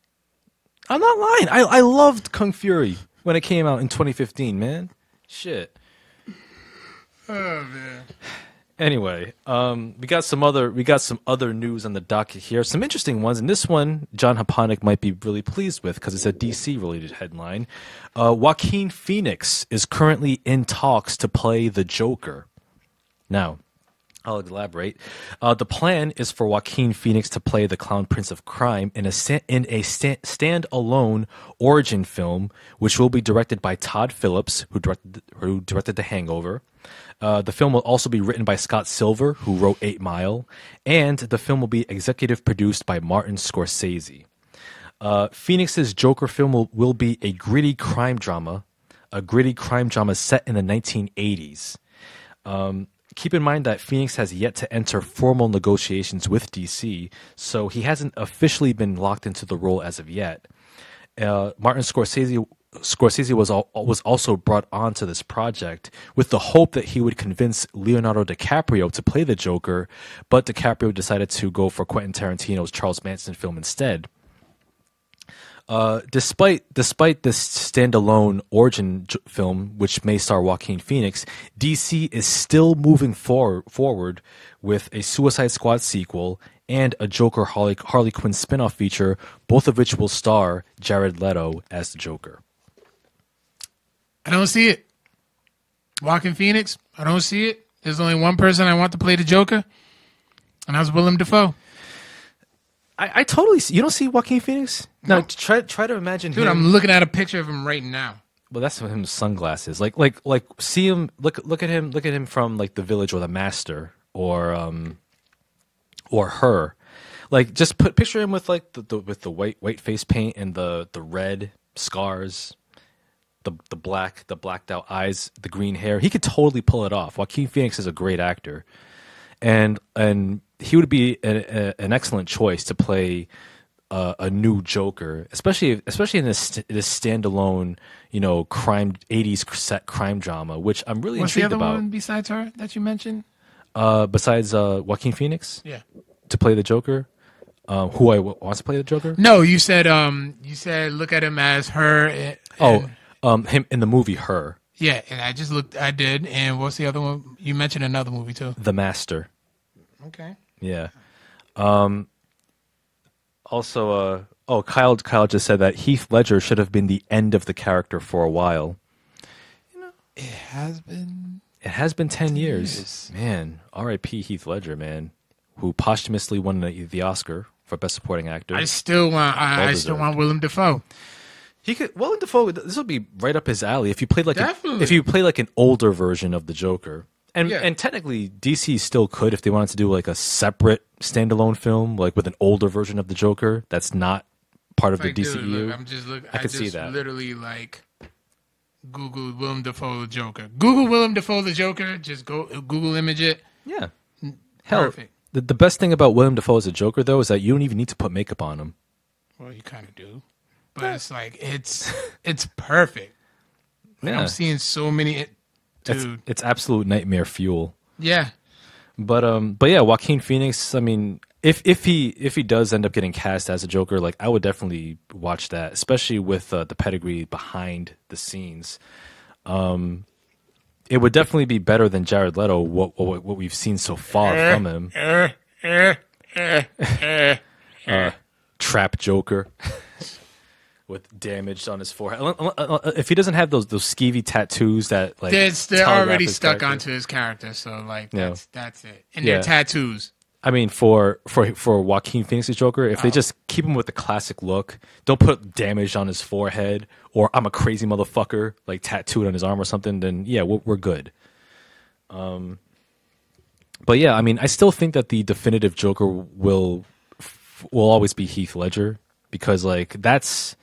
I'm not lying. I I loved Kung Fury when it came out in 2015. Man, shit. Oh man. Anyway, um, we got some other we got some other news on the docket here. Some interesting ones, and this one John Haponic might be really pleased with because it's a DC related headline. Uh, Joaquin Phoenix is currently in talks to play the Joker. Now, I'll elaborate. Uh, the plan is for Joaquin Phoenix to play the Clown Prince of Crime in a in a sta- standalone origin film, which will be directed by Todd Phillips, who directed who directed The Hangover. Uh, the film will also be written by Scott Silver, who wrote Eight Mile, and the film will be executive produced by Martin Scorsese. Uh, Phoenix's Joker film will, will be a gritty crime drama, a gritty crime drama set in the 1980s. Um, keep in mind that Phoenix has yet to enter formal negotiations with DC, so he hasn't officially been locked into the role as of yet. Uh, Martin Scorsese Scorsese was was also brought onto this project with the hope that he would convince Leonardo DiCaprio to play the Joker, but DiCaprio decided to go for Quentin Tarantino's Charles Manson film instead. Uh, despite despite this standalone origin j- film, which may star Joaquin Phoenix, DC is still moving for- forward with a Suicide Squad sequel and a Joker Harley, Harley Quinn spin-off feature, both of which will star Jared Leto as the Joker. I don't see it. Joaquin Phoenix, I don't see it. There's only one person I want to play the Joker, and that's Willem Dafoe. I, I totally see, you don't see Joaquin Phoenix. No, try try to imagine Dude, him. I'm looking at a picture of him right now. Well, that's him sunglasses. Like, like, like, see him. Look, look at him. Look at him from like the village or the master or um, or her. Like, just put picture him with like the, the with the white white face paint and the the red scars, the the black the blacked out eyes, the green hair. He could totally pull it off. Joaquin Phoenix is a great actor, and and he would be a, a, an excellent choice to play uh, a new Joker, especially especially in this this standalone, you know, crime '80s set crime drama, which I'm really What's the intrigued other about. one besides her that you mentioned? Uh, besides uh, Joaquin Phoenix Yeah. to play the Joker, um, who I w- wants to play the Joker? No, you said um you said look at him as her. And, Oh, um, him in the movie Her, yeah, and I just looked. I did. And what's the other one? You mentioned another movie too. The Master. Okay. Yeah. Um. Also, uh, oh, Kyle, Kyle just said that Heath Ledger should have been the end of the character for a while. You know, it has been. It has been 10 years. years. Man, R.I.P. Heath Ledger, man, who posthumously won the, the Oscar for Best Supporting Actor. I still want. I, I still want Willem Dafoe. He could, Willem Dafoe, this would be right up his alley if you played like a, Definitely. if you play like an older version of the Joker. And Yeah. and technically DC still could if they wanted to do like a separate standalone film like with an older version of the Joker that's not part of Like, the dude, DCU. look, I'm just look. I could just see that. literally like Google Willem Dafoe the Joker. Google Willem Dafoe the Joker. Just go Google image it. Yeah. Hell, Perfect. the, the best thing about Willem Dafoe as a Joker, though, is that you don't even need to put makeup on him. Well, you kind of do, but it's like it's (laughs) it's perfect. And Yeah. I'm seeing so many, It's, dude. it's absolute nightmare fuel. yeah, But um, but yeah, Joaquin Phoenix. I mean, if if he if he does end up getting cast as a Joker, like I would definitely watch that, especially with uh, the pedigree behind the scenes. Um, it would definitely be better than Jared Leto. What what, what we've seen so far from him, (laughs) uh, trap Joker. (laughs) With damage on his forehead. Uh, uh, uh, If he doesn't have those those skeevy tattoos that like they're, they're already stuck character. onto his character, so like Yeah. that's that's it. And Yeah. they're tattoos. I mean, for for for Joaquin Phoenix's Joker, if Oh. they just keep him with the classic look, don't put damage on his forehead or "I'm a crazy motherfucker" like tattooed on his arm or something, then yeah, we're, we're good. Um, but yeah, I mean, I still think that the definitive Joker will will always be Heath Ledger because like that's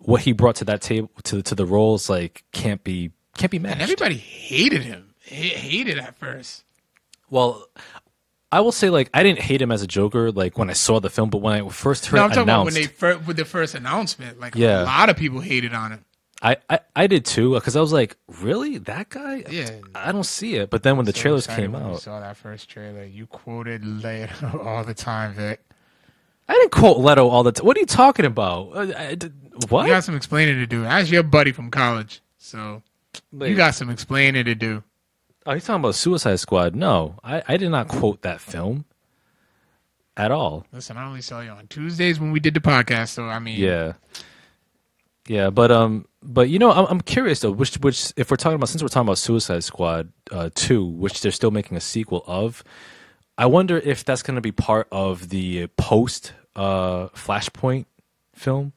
what he brought to that table to to the roles like can't be can't be matched. And everybody hated him. He hated at first. Well, I will say like I didn't hate him as a Joker like when I saw the film, but when I first heard No, I'm talking about when they fir- with the first announcement. Like Yeah. a lot of people hated on him. I, I I did too because I was like, really that guy? Yeah. I don't see it. But then when the So trailers came when you out, saw that first trailer. You quoted Leto (laughs) all the time, Vic. I didn't quote Leto all the time. What are you talking about? Uh, I did- what? You got some explaining to do. That's your buddy from college, so Like- you got some explaining to do. Oh, you talking about Suicide Squad. No, I, I did not quote that film at all. Listen, I only saw you on Tuesdays when we did the podcast, so I mean, Yeah, yeah, but um, but you know, I'm I'm curious though. Which which if we're talking about since we're talking about Suicide Squad uh two, which they're still making a sequel of, I wonder if that's going to be part of the post uh Flashpoint film.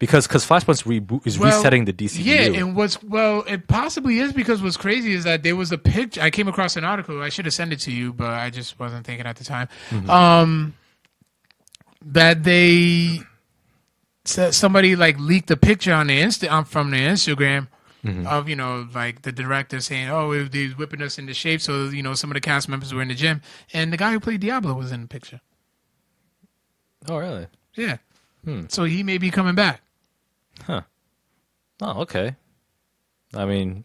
Because because Flashpoint's reboot is Well, resetting the DCU. Yeah, and what's well, it possibly is because what's crazy is that there was a picture. I came across an article. I should have sent it to you, but I just wasn't thinking at the time. Mm-hmm. Um, that they so- somebody like leaked a picture on the Insta um, from the Instagram. Mm-hmm. Of you know, like the director saying, "Oh, he's whipping us into shape." So you know, some of the cast members were in the gym, and the guy who played Diablo was in the picture. oh really? Yeah, Hmm. so he may be coming back. Oh okay. I mean,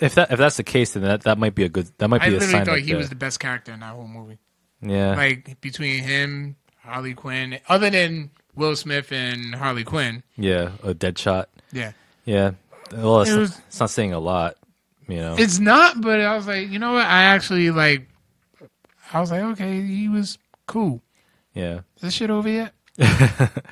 if that if that's the case, then that, that might be a good that might I be a literally sign. thought that he was the best character in that whole movie. yeah. like between him, Harley Quinn, other than Will Smith and Harley Quinn. Yeah, a dead shot. Yeah, Yeah. Well, it's, It was- it's not saying a lot, you know. it's not, but I was like, you know what? I actually like. I was like, okay, he was cool. yeah. Is this shit over yet? (laughs)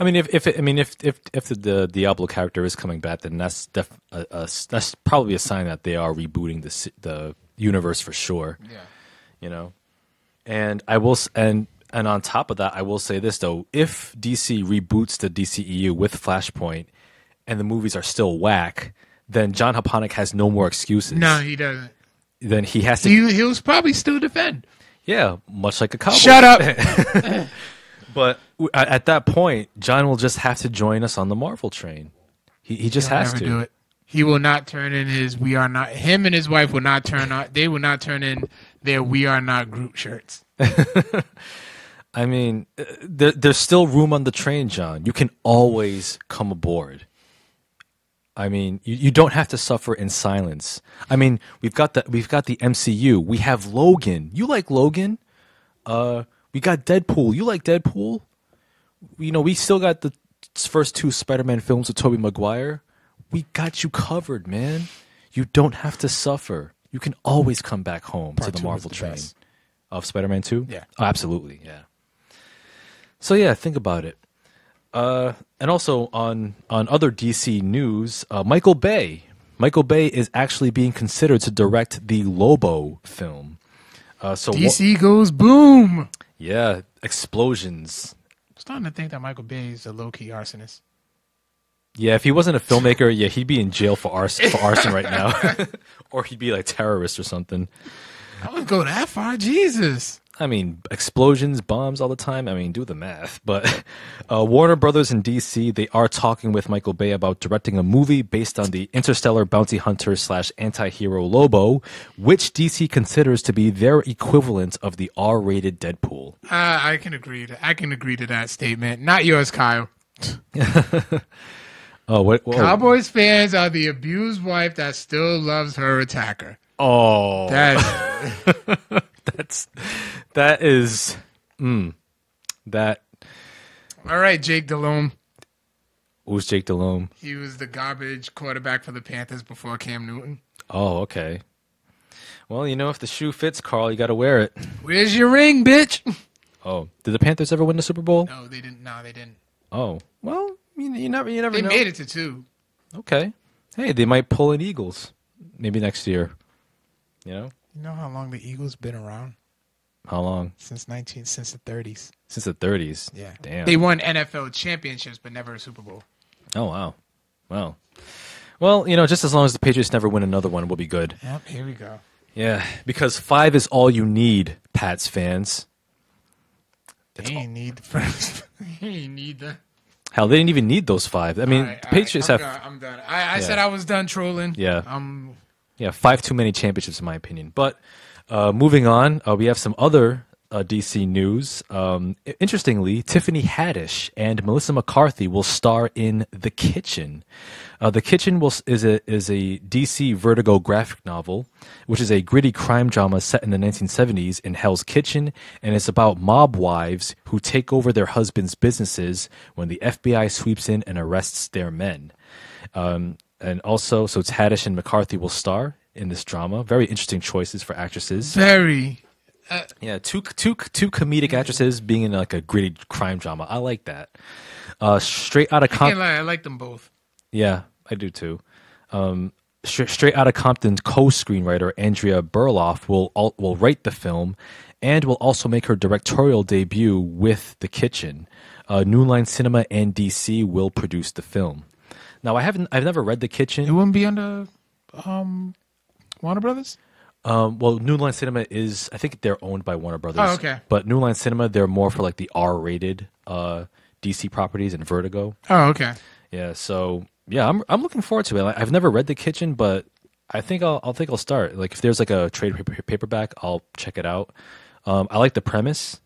I mean, if if it, I mean if if if the, the Diablo character is coming back, then that's def, uh, uh, a, a, that's probably a sign that they are rebooting the the universe for sure. Yeah. You know, and I will and and on top of that, I will say this though: if DC reboots the DCEU with Flashpoint, and the movies are still whack, then John Haponic has no more excuses. No, he doesn't. then he has to. He he'll probably still defend. yeah, much like a cowboy. Shut up. (laughs) (laughs) But at at that point, John will just have to join us on the Marvel train. He he just He'll has never to. do it. He will not turn in his "We Are Not." Him and his wife will not turn on. They will not turn in their "We Are Not" group shirts. (laughs) I mean, uh, there, there's still room on the train, John. You can always come aboard. I mean, you, you don't have to suffer in silence. I mean, we've got the we've got the MCU. We have Logan. You like Logan? Uh, we got Deadpool. You like Deadpool? You know, we still got the first two Spider-Man films with Tobey Maguire. We got you covered, man. You don't have to suffer. You can always come back home Part to the Marvel the train best. of Spider-Man 2? Yeah. Oh, absolutely. Yeah. So yeah, think about it. Uh, and also on on other DC news, uh, Michael Bay. Michael Bay is actually being considered to direct the Lobo film. Uh, so DC goes boom. yeah, explosions. Starting to think that Michael Bay is a low key arsonist. Yeah, if he wasn't a filmmaker, yeah, he'd be in jail for arson for arson right now, (laughs) (laughs) or he'd be like terrorist or something. I wouldn't go that far. Jesus. I mean, explosions, bombs all the time. I mean, do the math. But (laughs) uh, Warner Brothers and DC, they are talking with Michael Bay about directing a movie based on the interstellar bounty hunter slash anti-hero Lobo, which DC considers to be their equivalent of the R-rated Deadpool. Uh, I can agree. To, I can agree to that statement. Not yours, Kyle. (laughs) Oh, what? whoa. Cowboys fans are the abused wife that still loves her attacker. Oh, That (laughs) that's that is, mm, that. all right, Jake Delhomme. Who's Jake Delhomme? He was the garbage quarterback for the Panthers before Cam Newton. Oh, okay. Well, you know, if the shoe fits, Carl, you got to wear it. Where's your ring, bitch? Oh, did the Panthers ever win the Super Bowl? No, they didn't. No, they didn't. Oh, well, you, you never, you never They know. made it to two. Okay. Hey, they might pull in Eagles, maybe next year. You know, You know how long the Eagles been around? how long? Since nineteen, since the thirties. Since the 30s. Yeah, Damn. They won NFL championships, but never a Super Bowl. Oh wow. Wow. Well, you know, just as long as the Patriots never win another one, we'll be good. Yep, here we go. Yeah, because five is all you need, Pats fans. They ain't need the first. (laughs) they ain't need the. Hell, they didn't even need those five. I mean, All right, the all right, Patriots I'm have Done, I'm done. I, I Yeah. said I was done trolling. Yeah. Um. Yeah five too many championships in my opinion. But uh, moving on, uh, we have some other uh, DC news. Um, interestingly, Tiffany Haddish and Melissa McCarthy will star in The Kitchen. Uh, the Kitchen will, is a is a DC Vertigo graphic novel, which is a gritty crime drama set in the 1970s in Hell's Kitchen, and it's about mob wives who take over their husbands' businesses when the FBI sweeps in and arrests their men. Um, and also, so it's Haddish and McCarthy will star in this drama. Very interesting choices for actresses. Very. Yeah, two two two comedic actresses being in like a gritty crime drama. I like that. Uh, straight out of Can't Compton. lie. I like them both. Yeah, I do too. Um, straight, straight out of Compton's co-screenwriter Andrea Berloff will will write the film, and will also make her directorial debut with The Kitchen. Uh, New Line Cinema and DC will produce the film. Now, I haven't, I've never read The Kitchen. It wouldn't be under um Warner Brothers. Um, well, New Line Cinema is I think they're owned by Warner Brothers. Oh, okay. But New Line Cinema, they're more for like the R-rated uh, DC properties and Vertigo. Oh, okay. Yeah, so yeah, I'm I'm looking forward to it. Like, I've never read The Kitchen, but I think I'll I'll think I'll start. Like if there's like a trade paper, paperback, I'll check it out. Um, I like the premise,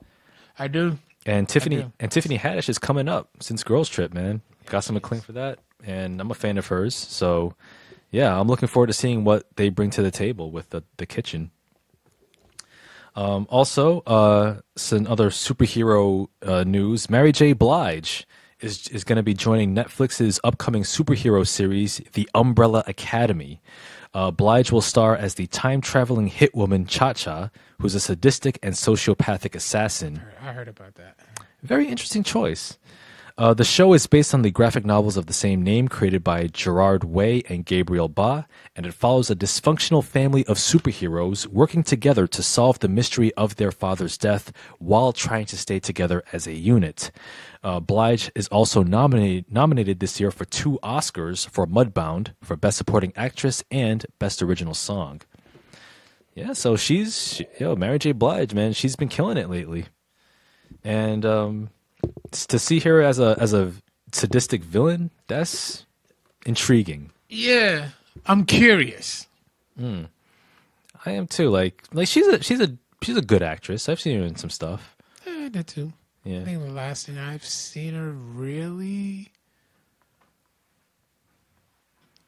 I do. and Tiffany do. and Tiffany Haddish is coming up since Girls Trip, man. Got some acclaim for that, and I'm a fan of hers. So yeah, I'm looking forward to seeing what they bring to the table with the the kitchen. Um, also, uh, some other superhero uh, news: Mary J. Blige is is going to be joining Netflix's upcoming superhero series, The Umbrella Academy. Uh, Blige will star as the time traveling hit woman Cha Cha, who's a sadistic and sociopathic assassin. I heard about that. Very interesting choice. Uh, the show is based on the graphic novels of the same name created by Gerard Way and Gabriel Ba, and it follows a dysfunctional family of superheroes working together to solve the mystery of their father's death while trying to stay together as a unit. Uh, Blige is also nominated nominated this year for two Oscars for Mudbound for Best Supporting Actress and Best Original Song. Yeah, so she's she, yo Mary J. Blige, man, she's been killing it lately and um, to see her as a as a sadistic villain, that's intriguing. Yeah, I'm curious. Hmm. I am too. Like like she's a she's a she's a good actress. I've seen her in some stuff. Eh, I did too. Yeah. I think the last thing I've seen her really.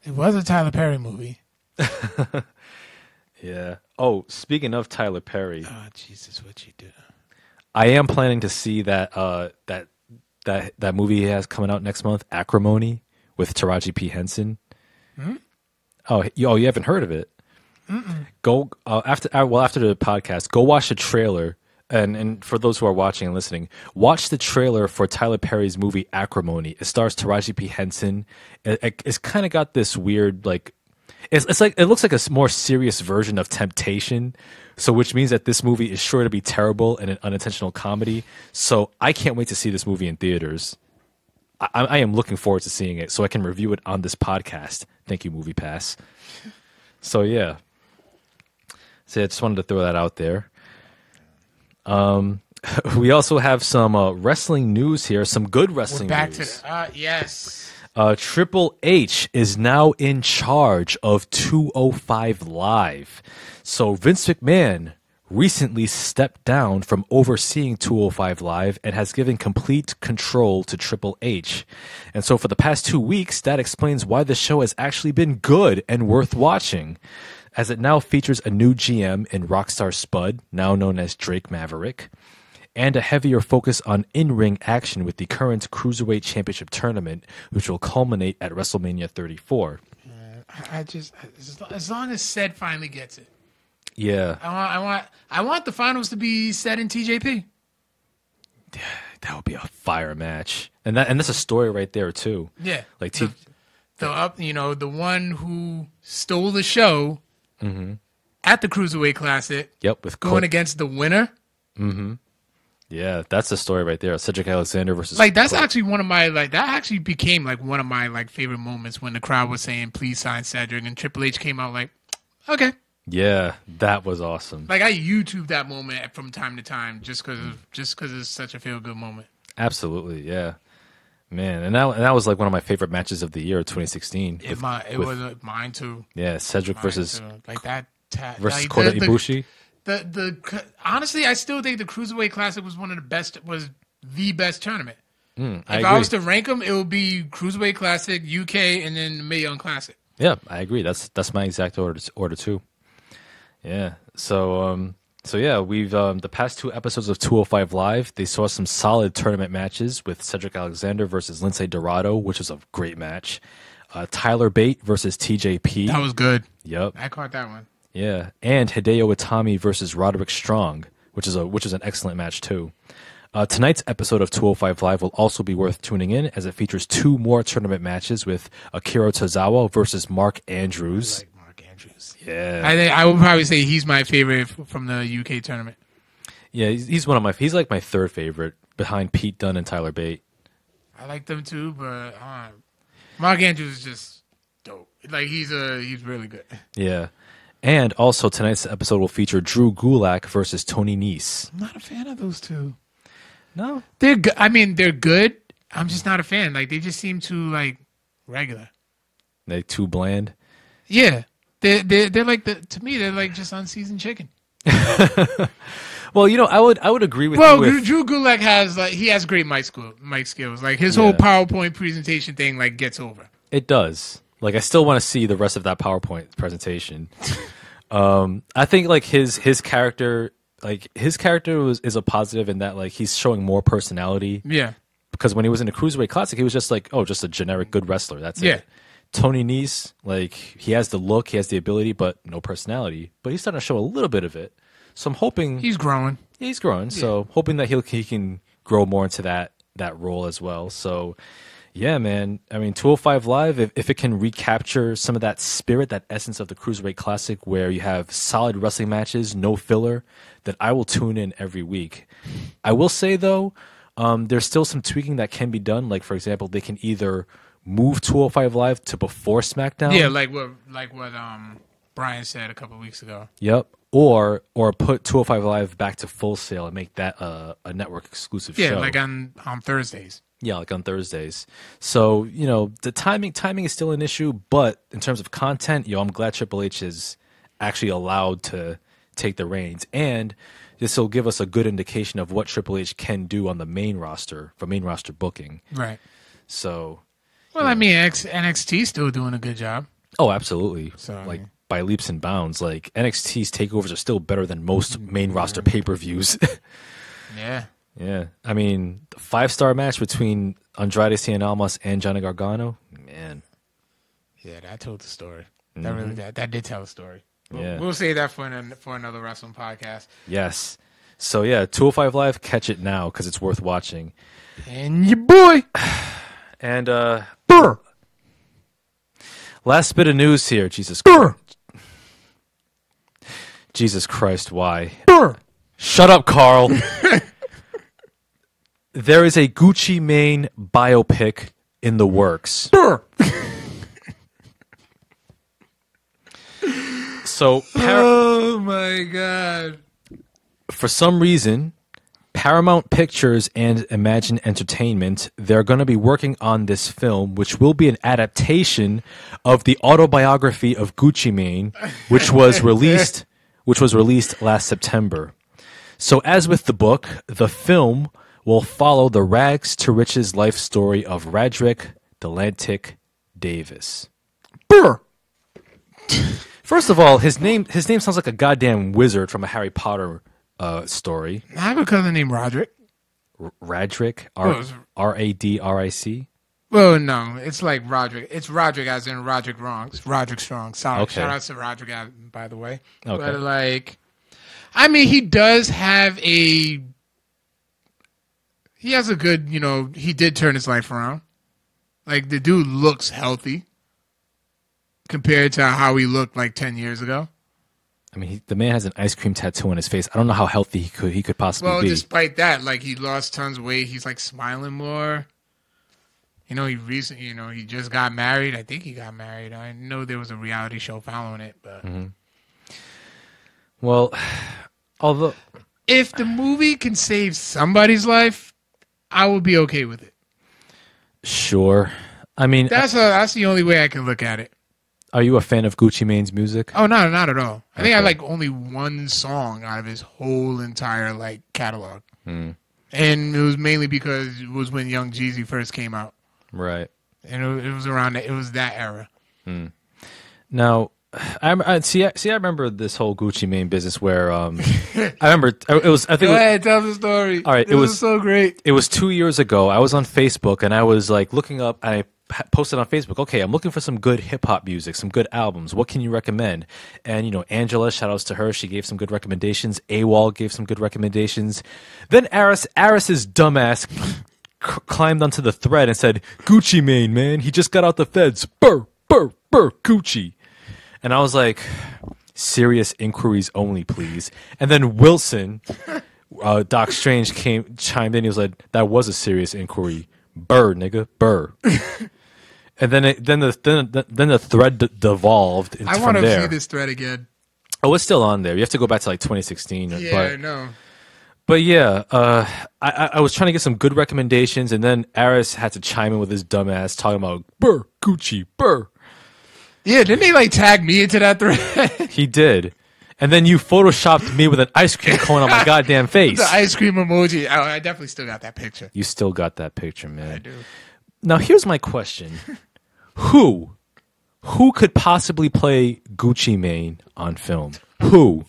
It was a Tyler Perry movie. (laughs) Yeah. Oh, speaking of Tyler Perry, Oh Jesus, what you do? I am planning to see that uh that that that movie he has coming out next month, Acrimony, with Taraji P Henson. Oh, you, oh, you haven't heard of it? Go uh, after uh, well after the podcast. Go watch the trailer, and and for those who are watching and listening, watch the trailer for Tyler Perry's movie Acrimony. It stars Taraji P Henson. It, it- it's kind of got this weird like. It's, it's like it looks like a more serious version of Temptation, so which means that this movie is sure to be terrible and an unintentional comedy. So I can't wait to see this movie in theaters. I, I am looking forward to seeing it so I can review it on this podcast. Thank you, Movie Pass. So yeah, so I just wanted to throw that out there. Um, (laughs) we also have some uh, wrestling news here, some good wrestling Back news. to uh, yes. Uh, Triple H is now in charge of 205 Live. So Vince McMahon recently stepped down from overseeing 205 Live and has given complete control to Triple H. And so for the past two weeks, that explains why the show has actually been good and worth watching, as it now features a new GM in Rockstar Spud, now known as Drake Maverick and a heavier focus on in-ring action with the current Cruiserweight Championship tournament, which will culminate at WrestleMania 34. I- I just as, long as said finally gets it. Yeah, I want I want I want the finals to be set in TJP. (sighs) that would be a fire match, and that and that's a story right there too. Yeah. Like T- the, the up you know, the one who stole the show mm-hmm. at the Cruiserweight Classic yep, with going Col- against the winner. Mm-hmm. Yeah, that's the story right there. Cedric Alexander versus Like that's actually one of my like that actually became like one of my like favorite moments when the crowd was saying please sign Cedric and Triple H came out like okay. yeah, that was awesome. Like I YouTube that moment from time to time just cuz just cuz it's such a feel good moment. Absolutely, yeah, man, and that and that was like one of my favorite matches of the year, 2016. It, with- my, it with- was uh, mine too. yeah, Cedric Mine versus too. like that ta- versus like, Kota the- Ibushi. the the the honestly, I still think the Cruiserweight Classic was one of the best. Was the best tournament. I if agree. I was to rank them, it would be Cruiserweight Classic, UK, and then the Mae Young Classic. Yeah, I agree. That's that's my exact order order too. Yeah. So um so yeah, we've um the past two episodes of 205 Live, they saw some solid tournament matches with Cedric Alexander versus Lince Dorado, which was a great match. Uh, Tyler Bate versus TJP. That was good. yep. I caught that one. Yeah, and Hideo Itami versus Roderick Strong, which is a which is an excellent match too. Uh, tonight's episode of 205 Live will also be worth tuning in as it features two more tournament matches with Akira Tozawa versus Mark Andrews. Like Mark Andrews. Yeah, I think I would probably say he's my favorite f- from the UK tournament. yeah, he's, he's one of my he's like my third favorite behind Pete Dunne and Tyler Bate. I like them too, but uh, Mark Andrews is just dope. Like he's a he's really good. Yeah, and also tonight's episode will feature Drew Gulak versus Tony Nese. I'm not a fan of those two. No, They're good. I mean, they're good. I'm just not a fan. Like they just seem too like regular. they too bland. Yeah, they they they're like the to me they're like just unseasoned chicken. (laughs) Well, you know, I would I would agree with Well. With, Drew Gulak has like he has great mic skill, mic skills. Like his whole PowerPoint presentation thing like gets over. It does. Like I still want to see the rest of that PowerPoint presentation. (laughs) um, I think like his his character, like his character was is a positive in that like he's showing more personality Yeah, because when he was in the cruiserweight classic, he was just like oh, just a generic good wrestler. That's Yeah. it. Tony Nese, like he has the look, he has the ability, but no personality. But he's starting to show a little bit of it. So I'm hoping he's growing. he's growing. So hoping that he'll he can grow more into that that role as well. So yeah, man. I mean, 205 Live, if, if it can recapture some of that spirit, that essence of the Cruiserweight Classic, where you have solid wrestling matches, no filler, that I will tune in every week. I will say though, um, there's still some tweaking that can be done. Like for example, they can either move 205 Live to before SmackDown. Yeah, like what like what um Brian said a couple weeks ago. Yep. Or or put 205 Live back to Full Sail and make that uh, a network exclusive Yeah, show. like on on Thursdays. Yeah, like on Thursdays. So you know the timing timing is still an issue, but in terms of content, yo, I'm glad Triple H is actually allowed to take the reins, and this will give us a good indication of what Triple H can do on the main roster for main roster booking. Right. So, Well, I mean, NXT still doing a good job. oh, absolutely, So, like by leaps and bounds. Like NXT's takeovers are still better than most mm-hmm. main roster pay per views. (laughs) Yeah. Yeah, I mean, the five star match between Andrade Cien Almas and Johnny Gargano, man. Yeah, that told the story. That really that, that did tell the story. We'll, Yeah. we'll save that for an, for another wrestling podcast. Yes. So yeah, 205 Live, catch it now because it's worth watching. And your boy, (sighs) And uh Burr, last bit of news here, Jesus Burr, Jesus Christ, why? Burr. Shut up, Carl. (laughs) there is a Gucci Mane biopic in the works. (laughs) So par- Oh my god. for some reason, Paramount Pictures and Imagine Entertainment, they're going to be working on this film, which will be an adaptation of the autobiography of Gucci Mane, which was (laughs) released, which was released last September. So, as with the book, the film will follow the rags to riches life story of Radric Delantic Davis. Brr. First of all, his name his name sounds like a goddamn wizard from a Harry Potter uh, story. I have a cousin named Roderick. R- Radric, Oh, R R A D R I C. Well, no, it's like Roderick. It's Roderick as in Roderick Wrong. It's Roderick Strong. Sorry. Okay. Shout out to Roderick, by the way. Okay. But like, I mean, he does have a. He has a good, you know. He did turn his life around. Like the dude looks healthy compared to how he looked like ten years ago. I mean, he, the man has an ice cream tattoo on his face. I don't know how healthy he could he could possibly Well, be. Well, despite that, like he lost tons of weight. He's like smiling more. You know, he recently, you know, he just got married. I think he got married. I know there was a reality show following it, but mm-hmm. Well, (sighs) although if the movie can save somebody's life, I would be okay with it. sure. I mean, That's a, that's the only way I can look at it. are you a fan of Gucci Mane's music? Oh no, not at all. I think I like only one song out of his whole entire like catalog, Hmm. and it was mainly because it was when Young Jeezy first came out, Right. and it, was- it was around that, it was that era. Now, I, I see. I- See, I remember this whole Gucci Mane business where um, I remember it was. I think it Go was, ahead, tell the story. All right, it, it was, so great. it was two years ago. I was on Facebook and I was like looking up. I posted on Facebook. Okay, I'm looking for some good hip hop music, some good albums. What can you recommend? And you know, Angela, shout outs to her. She gave some good recommendations. AWOL gave some good recommendations. Then Aris, Aris's dumbass c- climbed onto the thread and said, "Gucci Mane, man, he just got out the feds. Burr, burr, burr, Gucci." And I was like, serious inquiries only, please. And then Wilson, uh, Doc Strange came chimed in. He was like, "That was a serious inquiry, burr, nigga, burr." (laughs) and then it, then the then the, then the thread d- devolved. Into, I want to see this thread again. Oh, it's still on there. You have to go back to like 2016. Yeah, but I know. but yeah, uh, I, I I was trying to get some good recommendations, and then Aris had to chime in with his dumbass talking about burr, Gucci, burr. Yeah, didn't he like tag me into that thread? (laughs) He did. And then you photoshopped me with an ice cream cone on my (laughs) goddamn face. the ice cream emoji. Oh, I definitely still got that picture. You still got that picture, man. I do. Now here's my question: (laughs) Who, who could possibly play Gucci Mane on film? Who?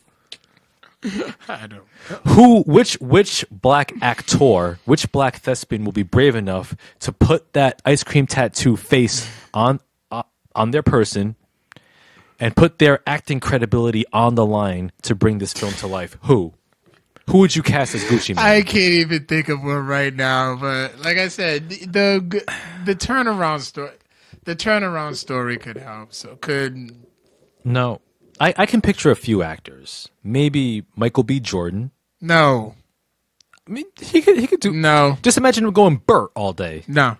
I don't. Who? Which? Which black actor? Which black thespian will be brave enough to put that ice cream tattoo face on on their person and put their acting credibility on the line to bring this film to life? Who? Who would you cast as Gucci Mane? I can't even think of one right now. But like I said, the the, the turnaround story, the turnaround story could help. So could No, I, I can picture a few actors. Maybe Michael B. Jordan. no, I mean, he could he could do. no, Just imagine him going Burt all day. no,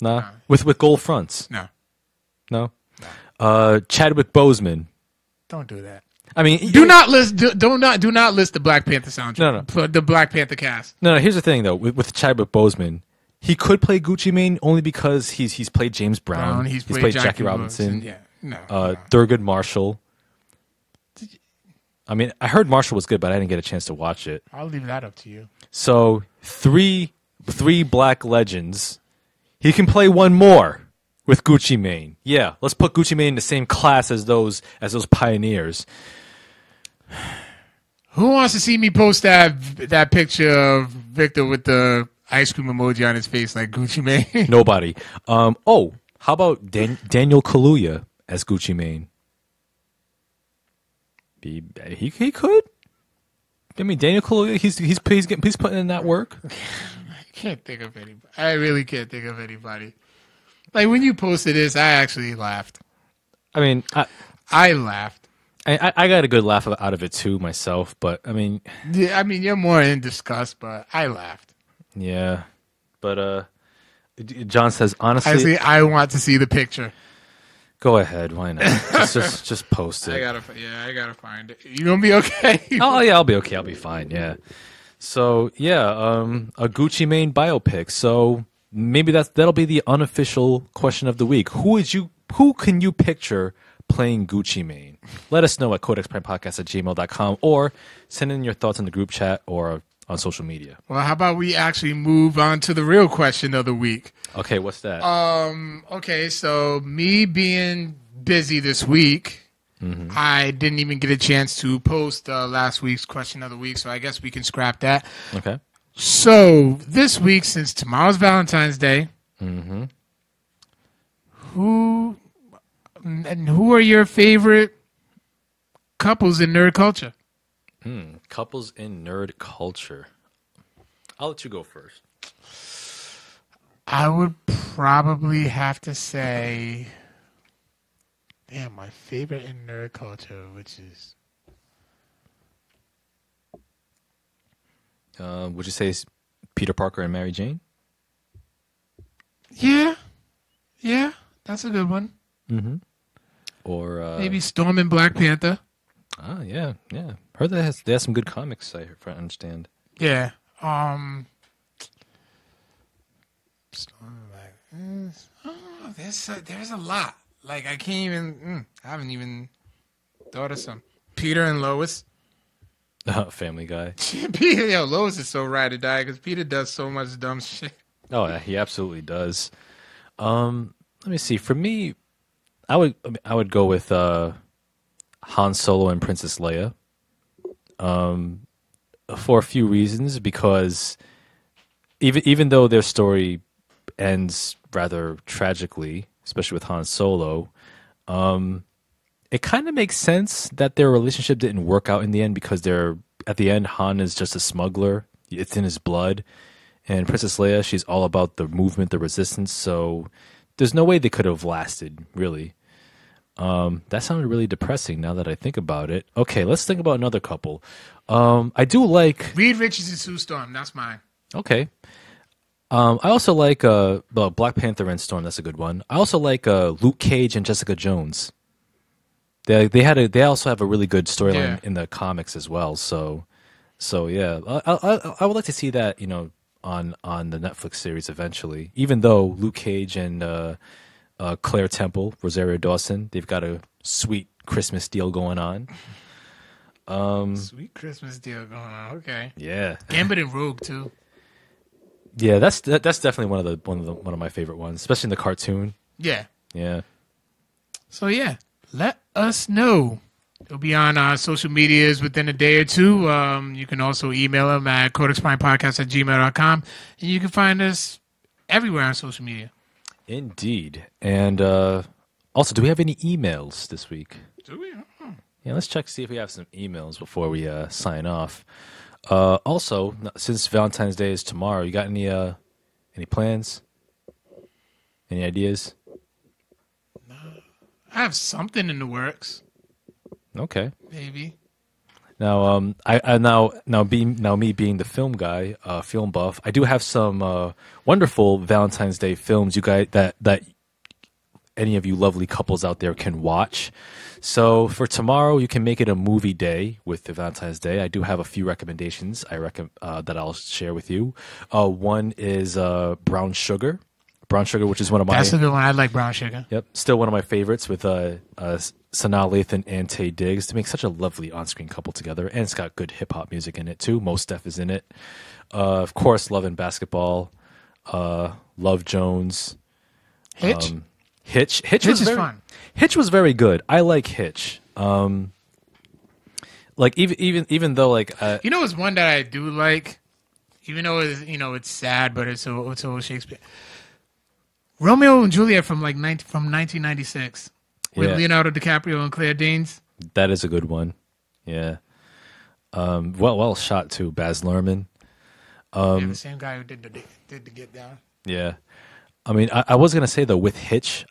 Nah, with with gold fronts. no. No, uh, Chadwick Boseman. Don't do that. I mean, Do not list. Do, do not. Do not list the Black Panther soundtrack. No, no. The Black Panther cast. No, no. Here's the thing though. With, with Chadwick Boseman, he could play Gucci Mane only because he's he's played James Brown. Brown, he's played, Jackie, Robinson. Yeah. No. Uh, no. Thurgood Marshall. I mean, I heard Marshall was good, but I didn't get a chance to watch it. I'll leave that up to you. So three three black legends. He can play one more with Gucci Mane. Yeah, let's put Gucci Mane in the same class as those as those pioneers. Who wants to see me post that that picture of Victor with the ice cream emoji on his face like Gucci Mane? (laughs) Nobody. Um. Oh, how about Dan- Daniel Kaluuya as Gucci Mane? He, he he could. I mean, Daniel Kaluuya. He's he's he's getting he's putting in that work. (laughs) I can't think of anybody. I really can't think of anybody. Like when you posted this, I actually laughed. I mean, I. I laughed. I, I got a good laugh out of it too myself, but I mean, Yeah, I mean, you're more in disgust, but I laughed. yeah. But uh, John says honestly, I want to see the picture. Go ahead. Why not? just, just, (laughs) just post I it. gotta, yeah, I gotta find it. You gonna be okay? (laughs) Oh yeah, I'll be okay. I'll be fine. Yeah. So yeah, um, a Gucci Mane biopic. So maybe that's that'll be the unofficial question of the week. Who would you? Who can you picture playing Gucci Mane? Let us know at codexprimepodcast at gmail.com or send in your thoughts in the group chat or on social media. Well, how about we actually move on to the real question of the week? Okay, what's that? Um. Okay. So me being busy this week, I didn't even get a chance to post uh, last week's question of the week. So I guess we can scrap that. okay. So this week, since tomorrow's Valentine's Day, mm-hmm. who and who are your favorite couples in nerd culture? Hmm, couples in nerd culture. I'll let you go first. I would probably have to say, damn, my favorite in nerd culture, which is Uh, would you say it's Peter Parker and Mary Jane? yeah, yeah, that's a good one. Or uh, Maybe Storm and Black Panther. Ah, yeah, yeah. Heard that has, they have some good comics. I understand. Yeah. Um. Storm and Black. Oh, there's a, there's a lot. Like I can't even. Mm, I haven't even thought of some. Peter and Lois. (laughs) Family Guy. (laughs) Peter, yo, Lois is so ride or die because Peter does so much dumb shit. Oh, yeah, he absolutely does. Um, let me see. For me, I would I, I would go with uh, Han Solo and Princess Leia. Um, for a few reasons, because even even though their story ends rather tragically, especially with Han Solo, um, it kind of makes sense that their relationship didn't work out in the end because they're at the end Han is just a smuggler. It's in his blood. And Princess Leia, she's all about the movement, the resistance. So there's no way they could have lasted, really. Um, that sounded really depressing now that I think about it. Okay, let's think about another couple. Um, I do like Reed Richards and Sue Storm. That's mine. Okay. Um, I also like uh, Black Panther and Storm. That's a good one. I also like uh, Luke Cage and Jessica Jones. They they had a they also have a really good storyline Yeah. in the comics as well. So so yeah, I, I I would like to see that you know on on the Netflix series eventually. Even though Luke Cage and uh, uh, Claire Temple, Rosario Dawson, they've got a sweet Christmas deal going on. Um, Sweet Christmas deal going on. Okay. Yeah, Gambit and Rogue too. yeah, that's that, that's definitely one of the one of the one of my favorite ones, especially in the cartoon. Yeah. Yeah. So yeah, let us know. It'll be on our social medias within a day or two. Um, you can also email them at codexprimepodcast at gmail.com. And you can find us everywhere on social media. Indeed. And uh, also, do we have any emails this week? Do we? Yeah, let's check see if we have some emails before we uh, sign off. Uh, also, since Valentine's Day is tomorrow, you got any uh, any plans? Any ideas? I have something in the works, Okay. maybe. Now, um, I, I now now being now me being the film guy, uh, film buff, I do have some uh, wonderful Valentine's Day films you guys that that any of you lovely couples out there can watch. So for tomorrow, you can make it a movie day with the Valentine's Day. I do have a few recommendations I reckon uh, that I'll share with you. Uh, one is uh, Brown Sugar, Brown Sugar, which is one of my That's a good one. I like brown sugar. Yep, still one of my favorites with uh, uh, Sanaa Lathan and Taye Diggs to make such a lovely on-screen couple together, and it's got good hip hop music in it too. Mos Def is in it. Uh, of course, Love and Basketball, uh, Love Jones, Hitch? um, Hitch. Hitch, Hitch was is very, fun. Hitch was very good. I like Hitch. Um, like even even even though like uh, You know, it's one that I do like, even though it's you know it's sad, but it's a it's a Shakespeare. Romeo and Juliet from like 19, from 1996 with Yeah. Leonardo DiCaprio and Claire Danes. that is a good one. Yeah. Um, well, well shot too. Baz Luhrmann. Um, yeah, the same guy who did the did the Get Down. Yeah. I mean, I, I was gonna say though, with Hitch,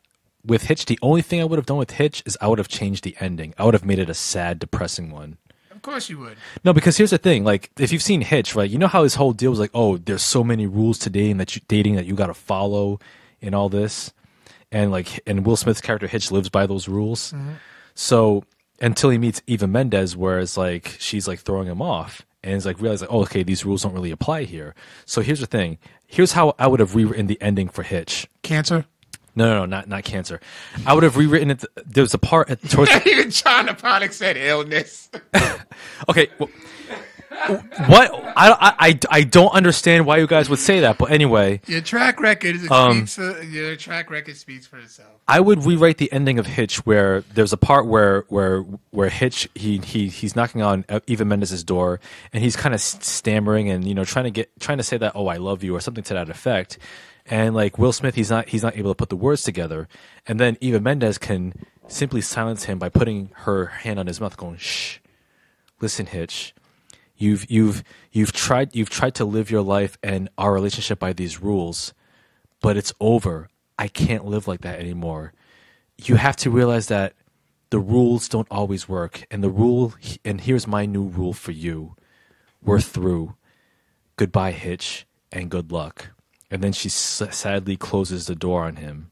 with Hitch, the only thing I would have done with Hitch is I would have changed the ending. I would have made it a sad, depressing one. Of course you would. No, because here's the thing: like, if you've seen Hitch, right, you know how his whole deal was like, oh, there's so many rules to dating that you dating that you got to follow, and all this, and like, and Will Smith's character Hitch lives by those rules. So until he meets Eva Mendes, where it's like she's like throwing him off, and he's like realize like, oh, okay, these rules don't really apply here. So here's the thing. Here's how I would have rewritten the ending for Hitch. Cancer. No, no, no, not not cancer. I would have rewritten it. There was a part at, towards. (laughs) Even John Aponic said illness. (laughs) okay, well, what? I, I I I don't understand why you guys would say that, but anyway, Your track record is Um, speaks. uh, your track record speaks for itself. I would rewrite the ending of Hitch where there's a part where where where Hitch he he he's knocking on Eva Mendes' door and he's kind of stammering and you know trying to get trying to say that oh I love you or something to that effect, and like Will Smith he's not he's not able to put the words together, and then Eva Mendes can simply silence him by putting her hand on his mouth, going shh, listen Hitch, you've you've you've tried you've tried to live your life and our relationship by these rules but it's over. I can't live like that anymore. You have to realize that the rules don't always work and the rule and here's my new rule for you. We're through. Goodbye hitch and good luck. And then she sadly closes the door on him.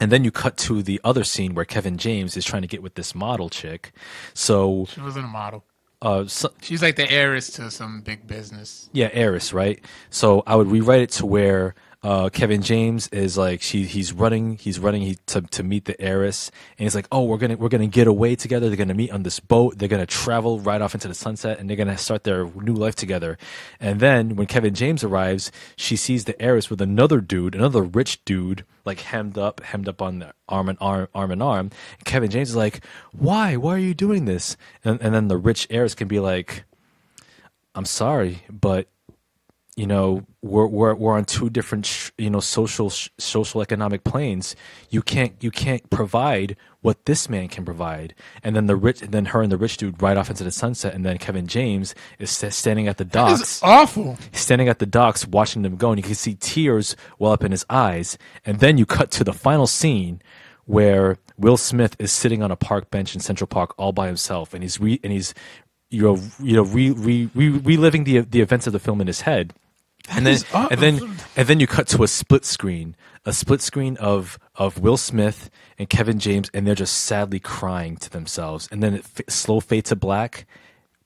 And then you cut to the other scene where Kevin James is trying to get with this model chick. So, She wasn't a model. Uh, so She's like the heiress to some big business. Yeah, heiress, right? So I would rewrite it to where uh, Kevin James is like she he's running he's running he, to to meet the heiress. And he's like oh we're gonna we're gonna get away together. They're gonna meet on this boat. They're gonna travel right off into the sunset and they're gonna start their new life together. And then when Kevin James arrives she sees the heiress with another dude another rich dude like hemmed up hemmed up on the arm and arm arm and arm. And Kevin James is like why? Why are you doing this? And, and then the rich heiress can be like I'm sorry, but you know we're we're we're on two different sh- you know social sh- social economic planes. You can't you can't provide what this man can provide. And then the rich, and then her and the rich dude ride off into the sunset, and then Kevin James is sta- standing at the It's docks awful. standing at the docks watching them go and you can see tears well up in his eyes and then you cut to the final scene where Will Smith is sitting on a park bench in Central Park all by himself and he's re, and he's you know you know re, re, re, reliving the the events of the film in his head and then and then and then you cut to a split screen a split screen of of Will Smith and Kevin James and they're just sadly crying to themselves and then it f- slow fade to black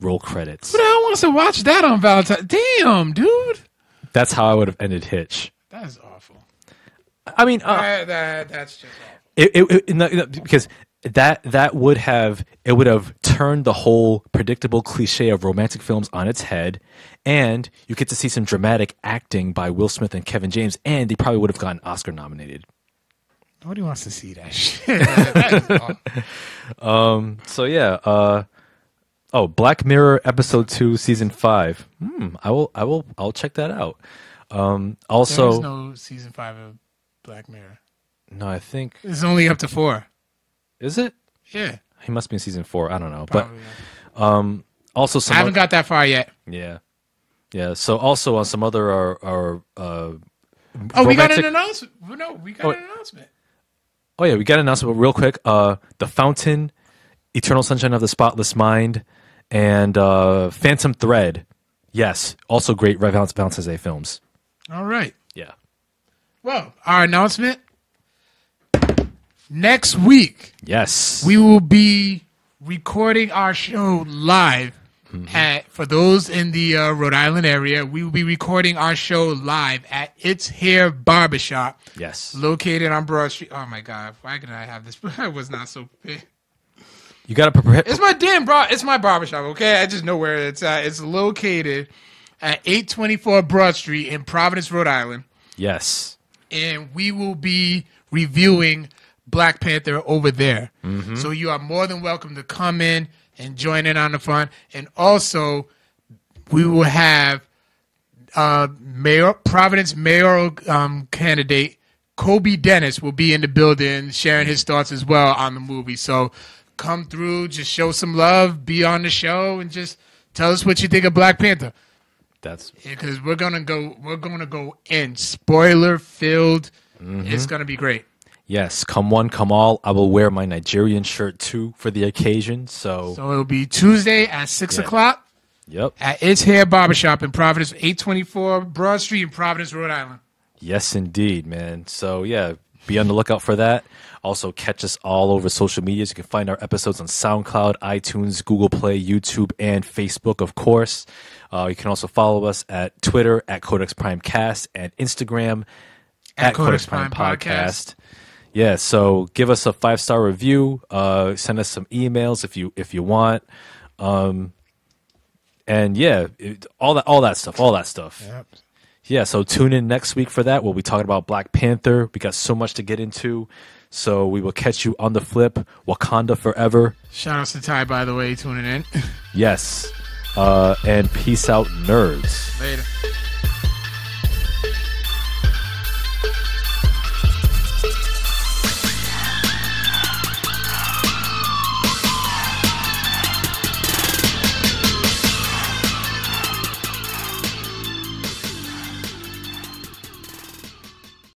roll credits the hell wants to watch that on Valentine? Damn, dude. that's how I would have ended Hitch That is awful. I mean, uh, That, that, that's just awful. it, it, it, no, no, because that that would have it would have turned the whole predictable cliche of romantic films on its head, and you get to see some dramatic acting by Will Smith and Kevin James, and they probably would have gotten Oscar nominated. Nobody wants to see that (laughs) shit. That is awful. So yeah, uh, oh, Black Mirror episode two, season five. Hmm, I will, I will, I'll check that out. Um, also, There's no season five of Black Mirror. no, I think It's only up to four. Is it? Yeah, He must be in season four. I don't know, but probably. also I haven't got that far yet. Yeah, yeah. So also on some other are are uh, Oh, we got an announcement. No, we got Oh. an announcement. Oh yeah, we got an announcement real quick. Uh, the Fountain, Eternal Sunshine of the Spotless Mind, and uh, Phantom Thread. Yes, also great Valentine's Day films. All right. Yeah. Well, our announcement next week Yes. we will be recording our show live. At, for those in the uh, Rhode Island area, we will be recording our show live at It's Hair Barbershop, yes. located on Broad Street. Oh my God, why can I have this? (laughs) I was not so. You got to prepare. It's my damn bro. It's my barbershop. Okay, I just know where it's at. It's located at 824 Broad Street in Providence, Rhode Island, Yes. and we will be reviewing Black Panther over there. Mm-hmm. So you are more than welcome to come in and join in on the fun. And also, we will have uh, mayor Providence mayoral um, candidate Kobi Dennis will be in the building sharing his thoughts as well on the movie. So come through, just show some love, be on the show, and just tell us what you think of Black Panther. That's Because we're gonna go, we're gonna go in spoiler filled. Mm-hmm. It's gonna be great. Yes. Come one, come all. I will wear my Nigerian shirt too for the occasion. So, So it'll be Tuesday at six Yeah. o'clock yep. at It's Hair Barbershop in Providence, eight twenty four Broad Street in Providence, Rhode Island. Yes, indeed, man. So yeah, be on the lookout for that. Also, catch us all over social medias. You can find our episodes on SoundCloud, iTunes, Google Play, YouTube, and Facebook, of course. Uh, you can also follow us at Twitter at Codex Prime Cast and Instagram at, Codex, Prime, Podcast. Yeah, so give us a five star review. Uh, send us some emails if you if you want. Um, and yeah, it, all that all that stuff, all that stuff. Yep. Yeah, so tune in next week for that. We'll be talking about Black Panther. We got so much to get into. So we will catch you on the flip. Wakanda forever. Shout out to Ty, by the way, tuning in. (laughs) Yes. Uh, and peace out, nerds. Later.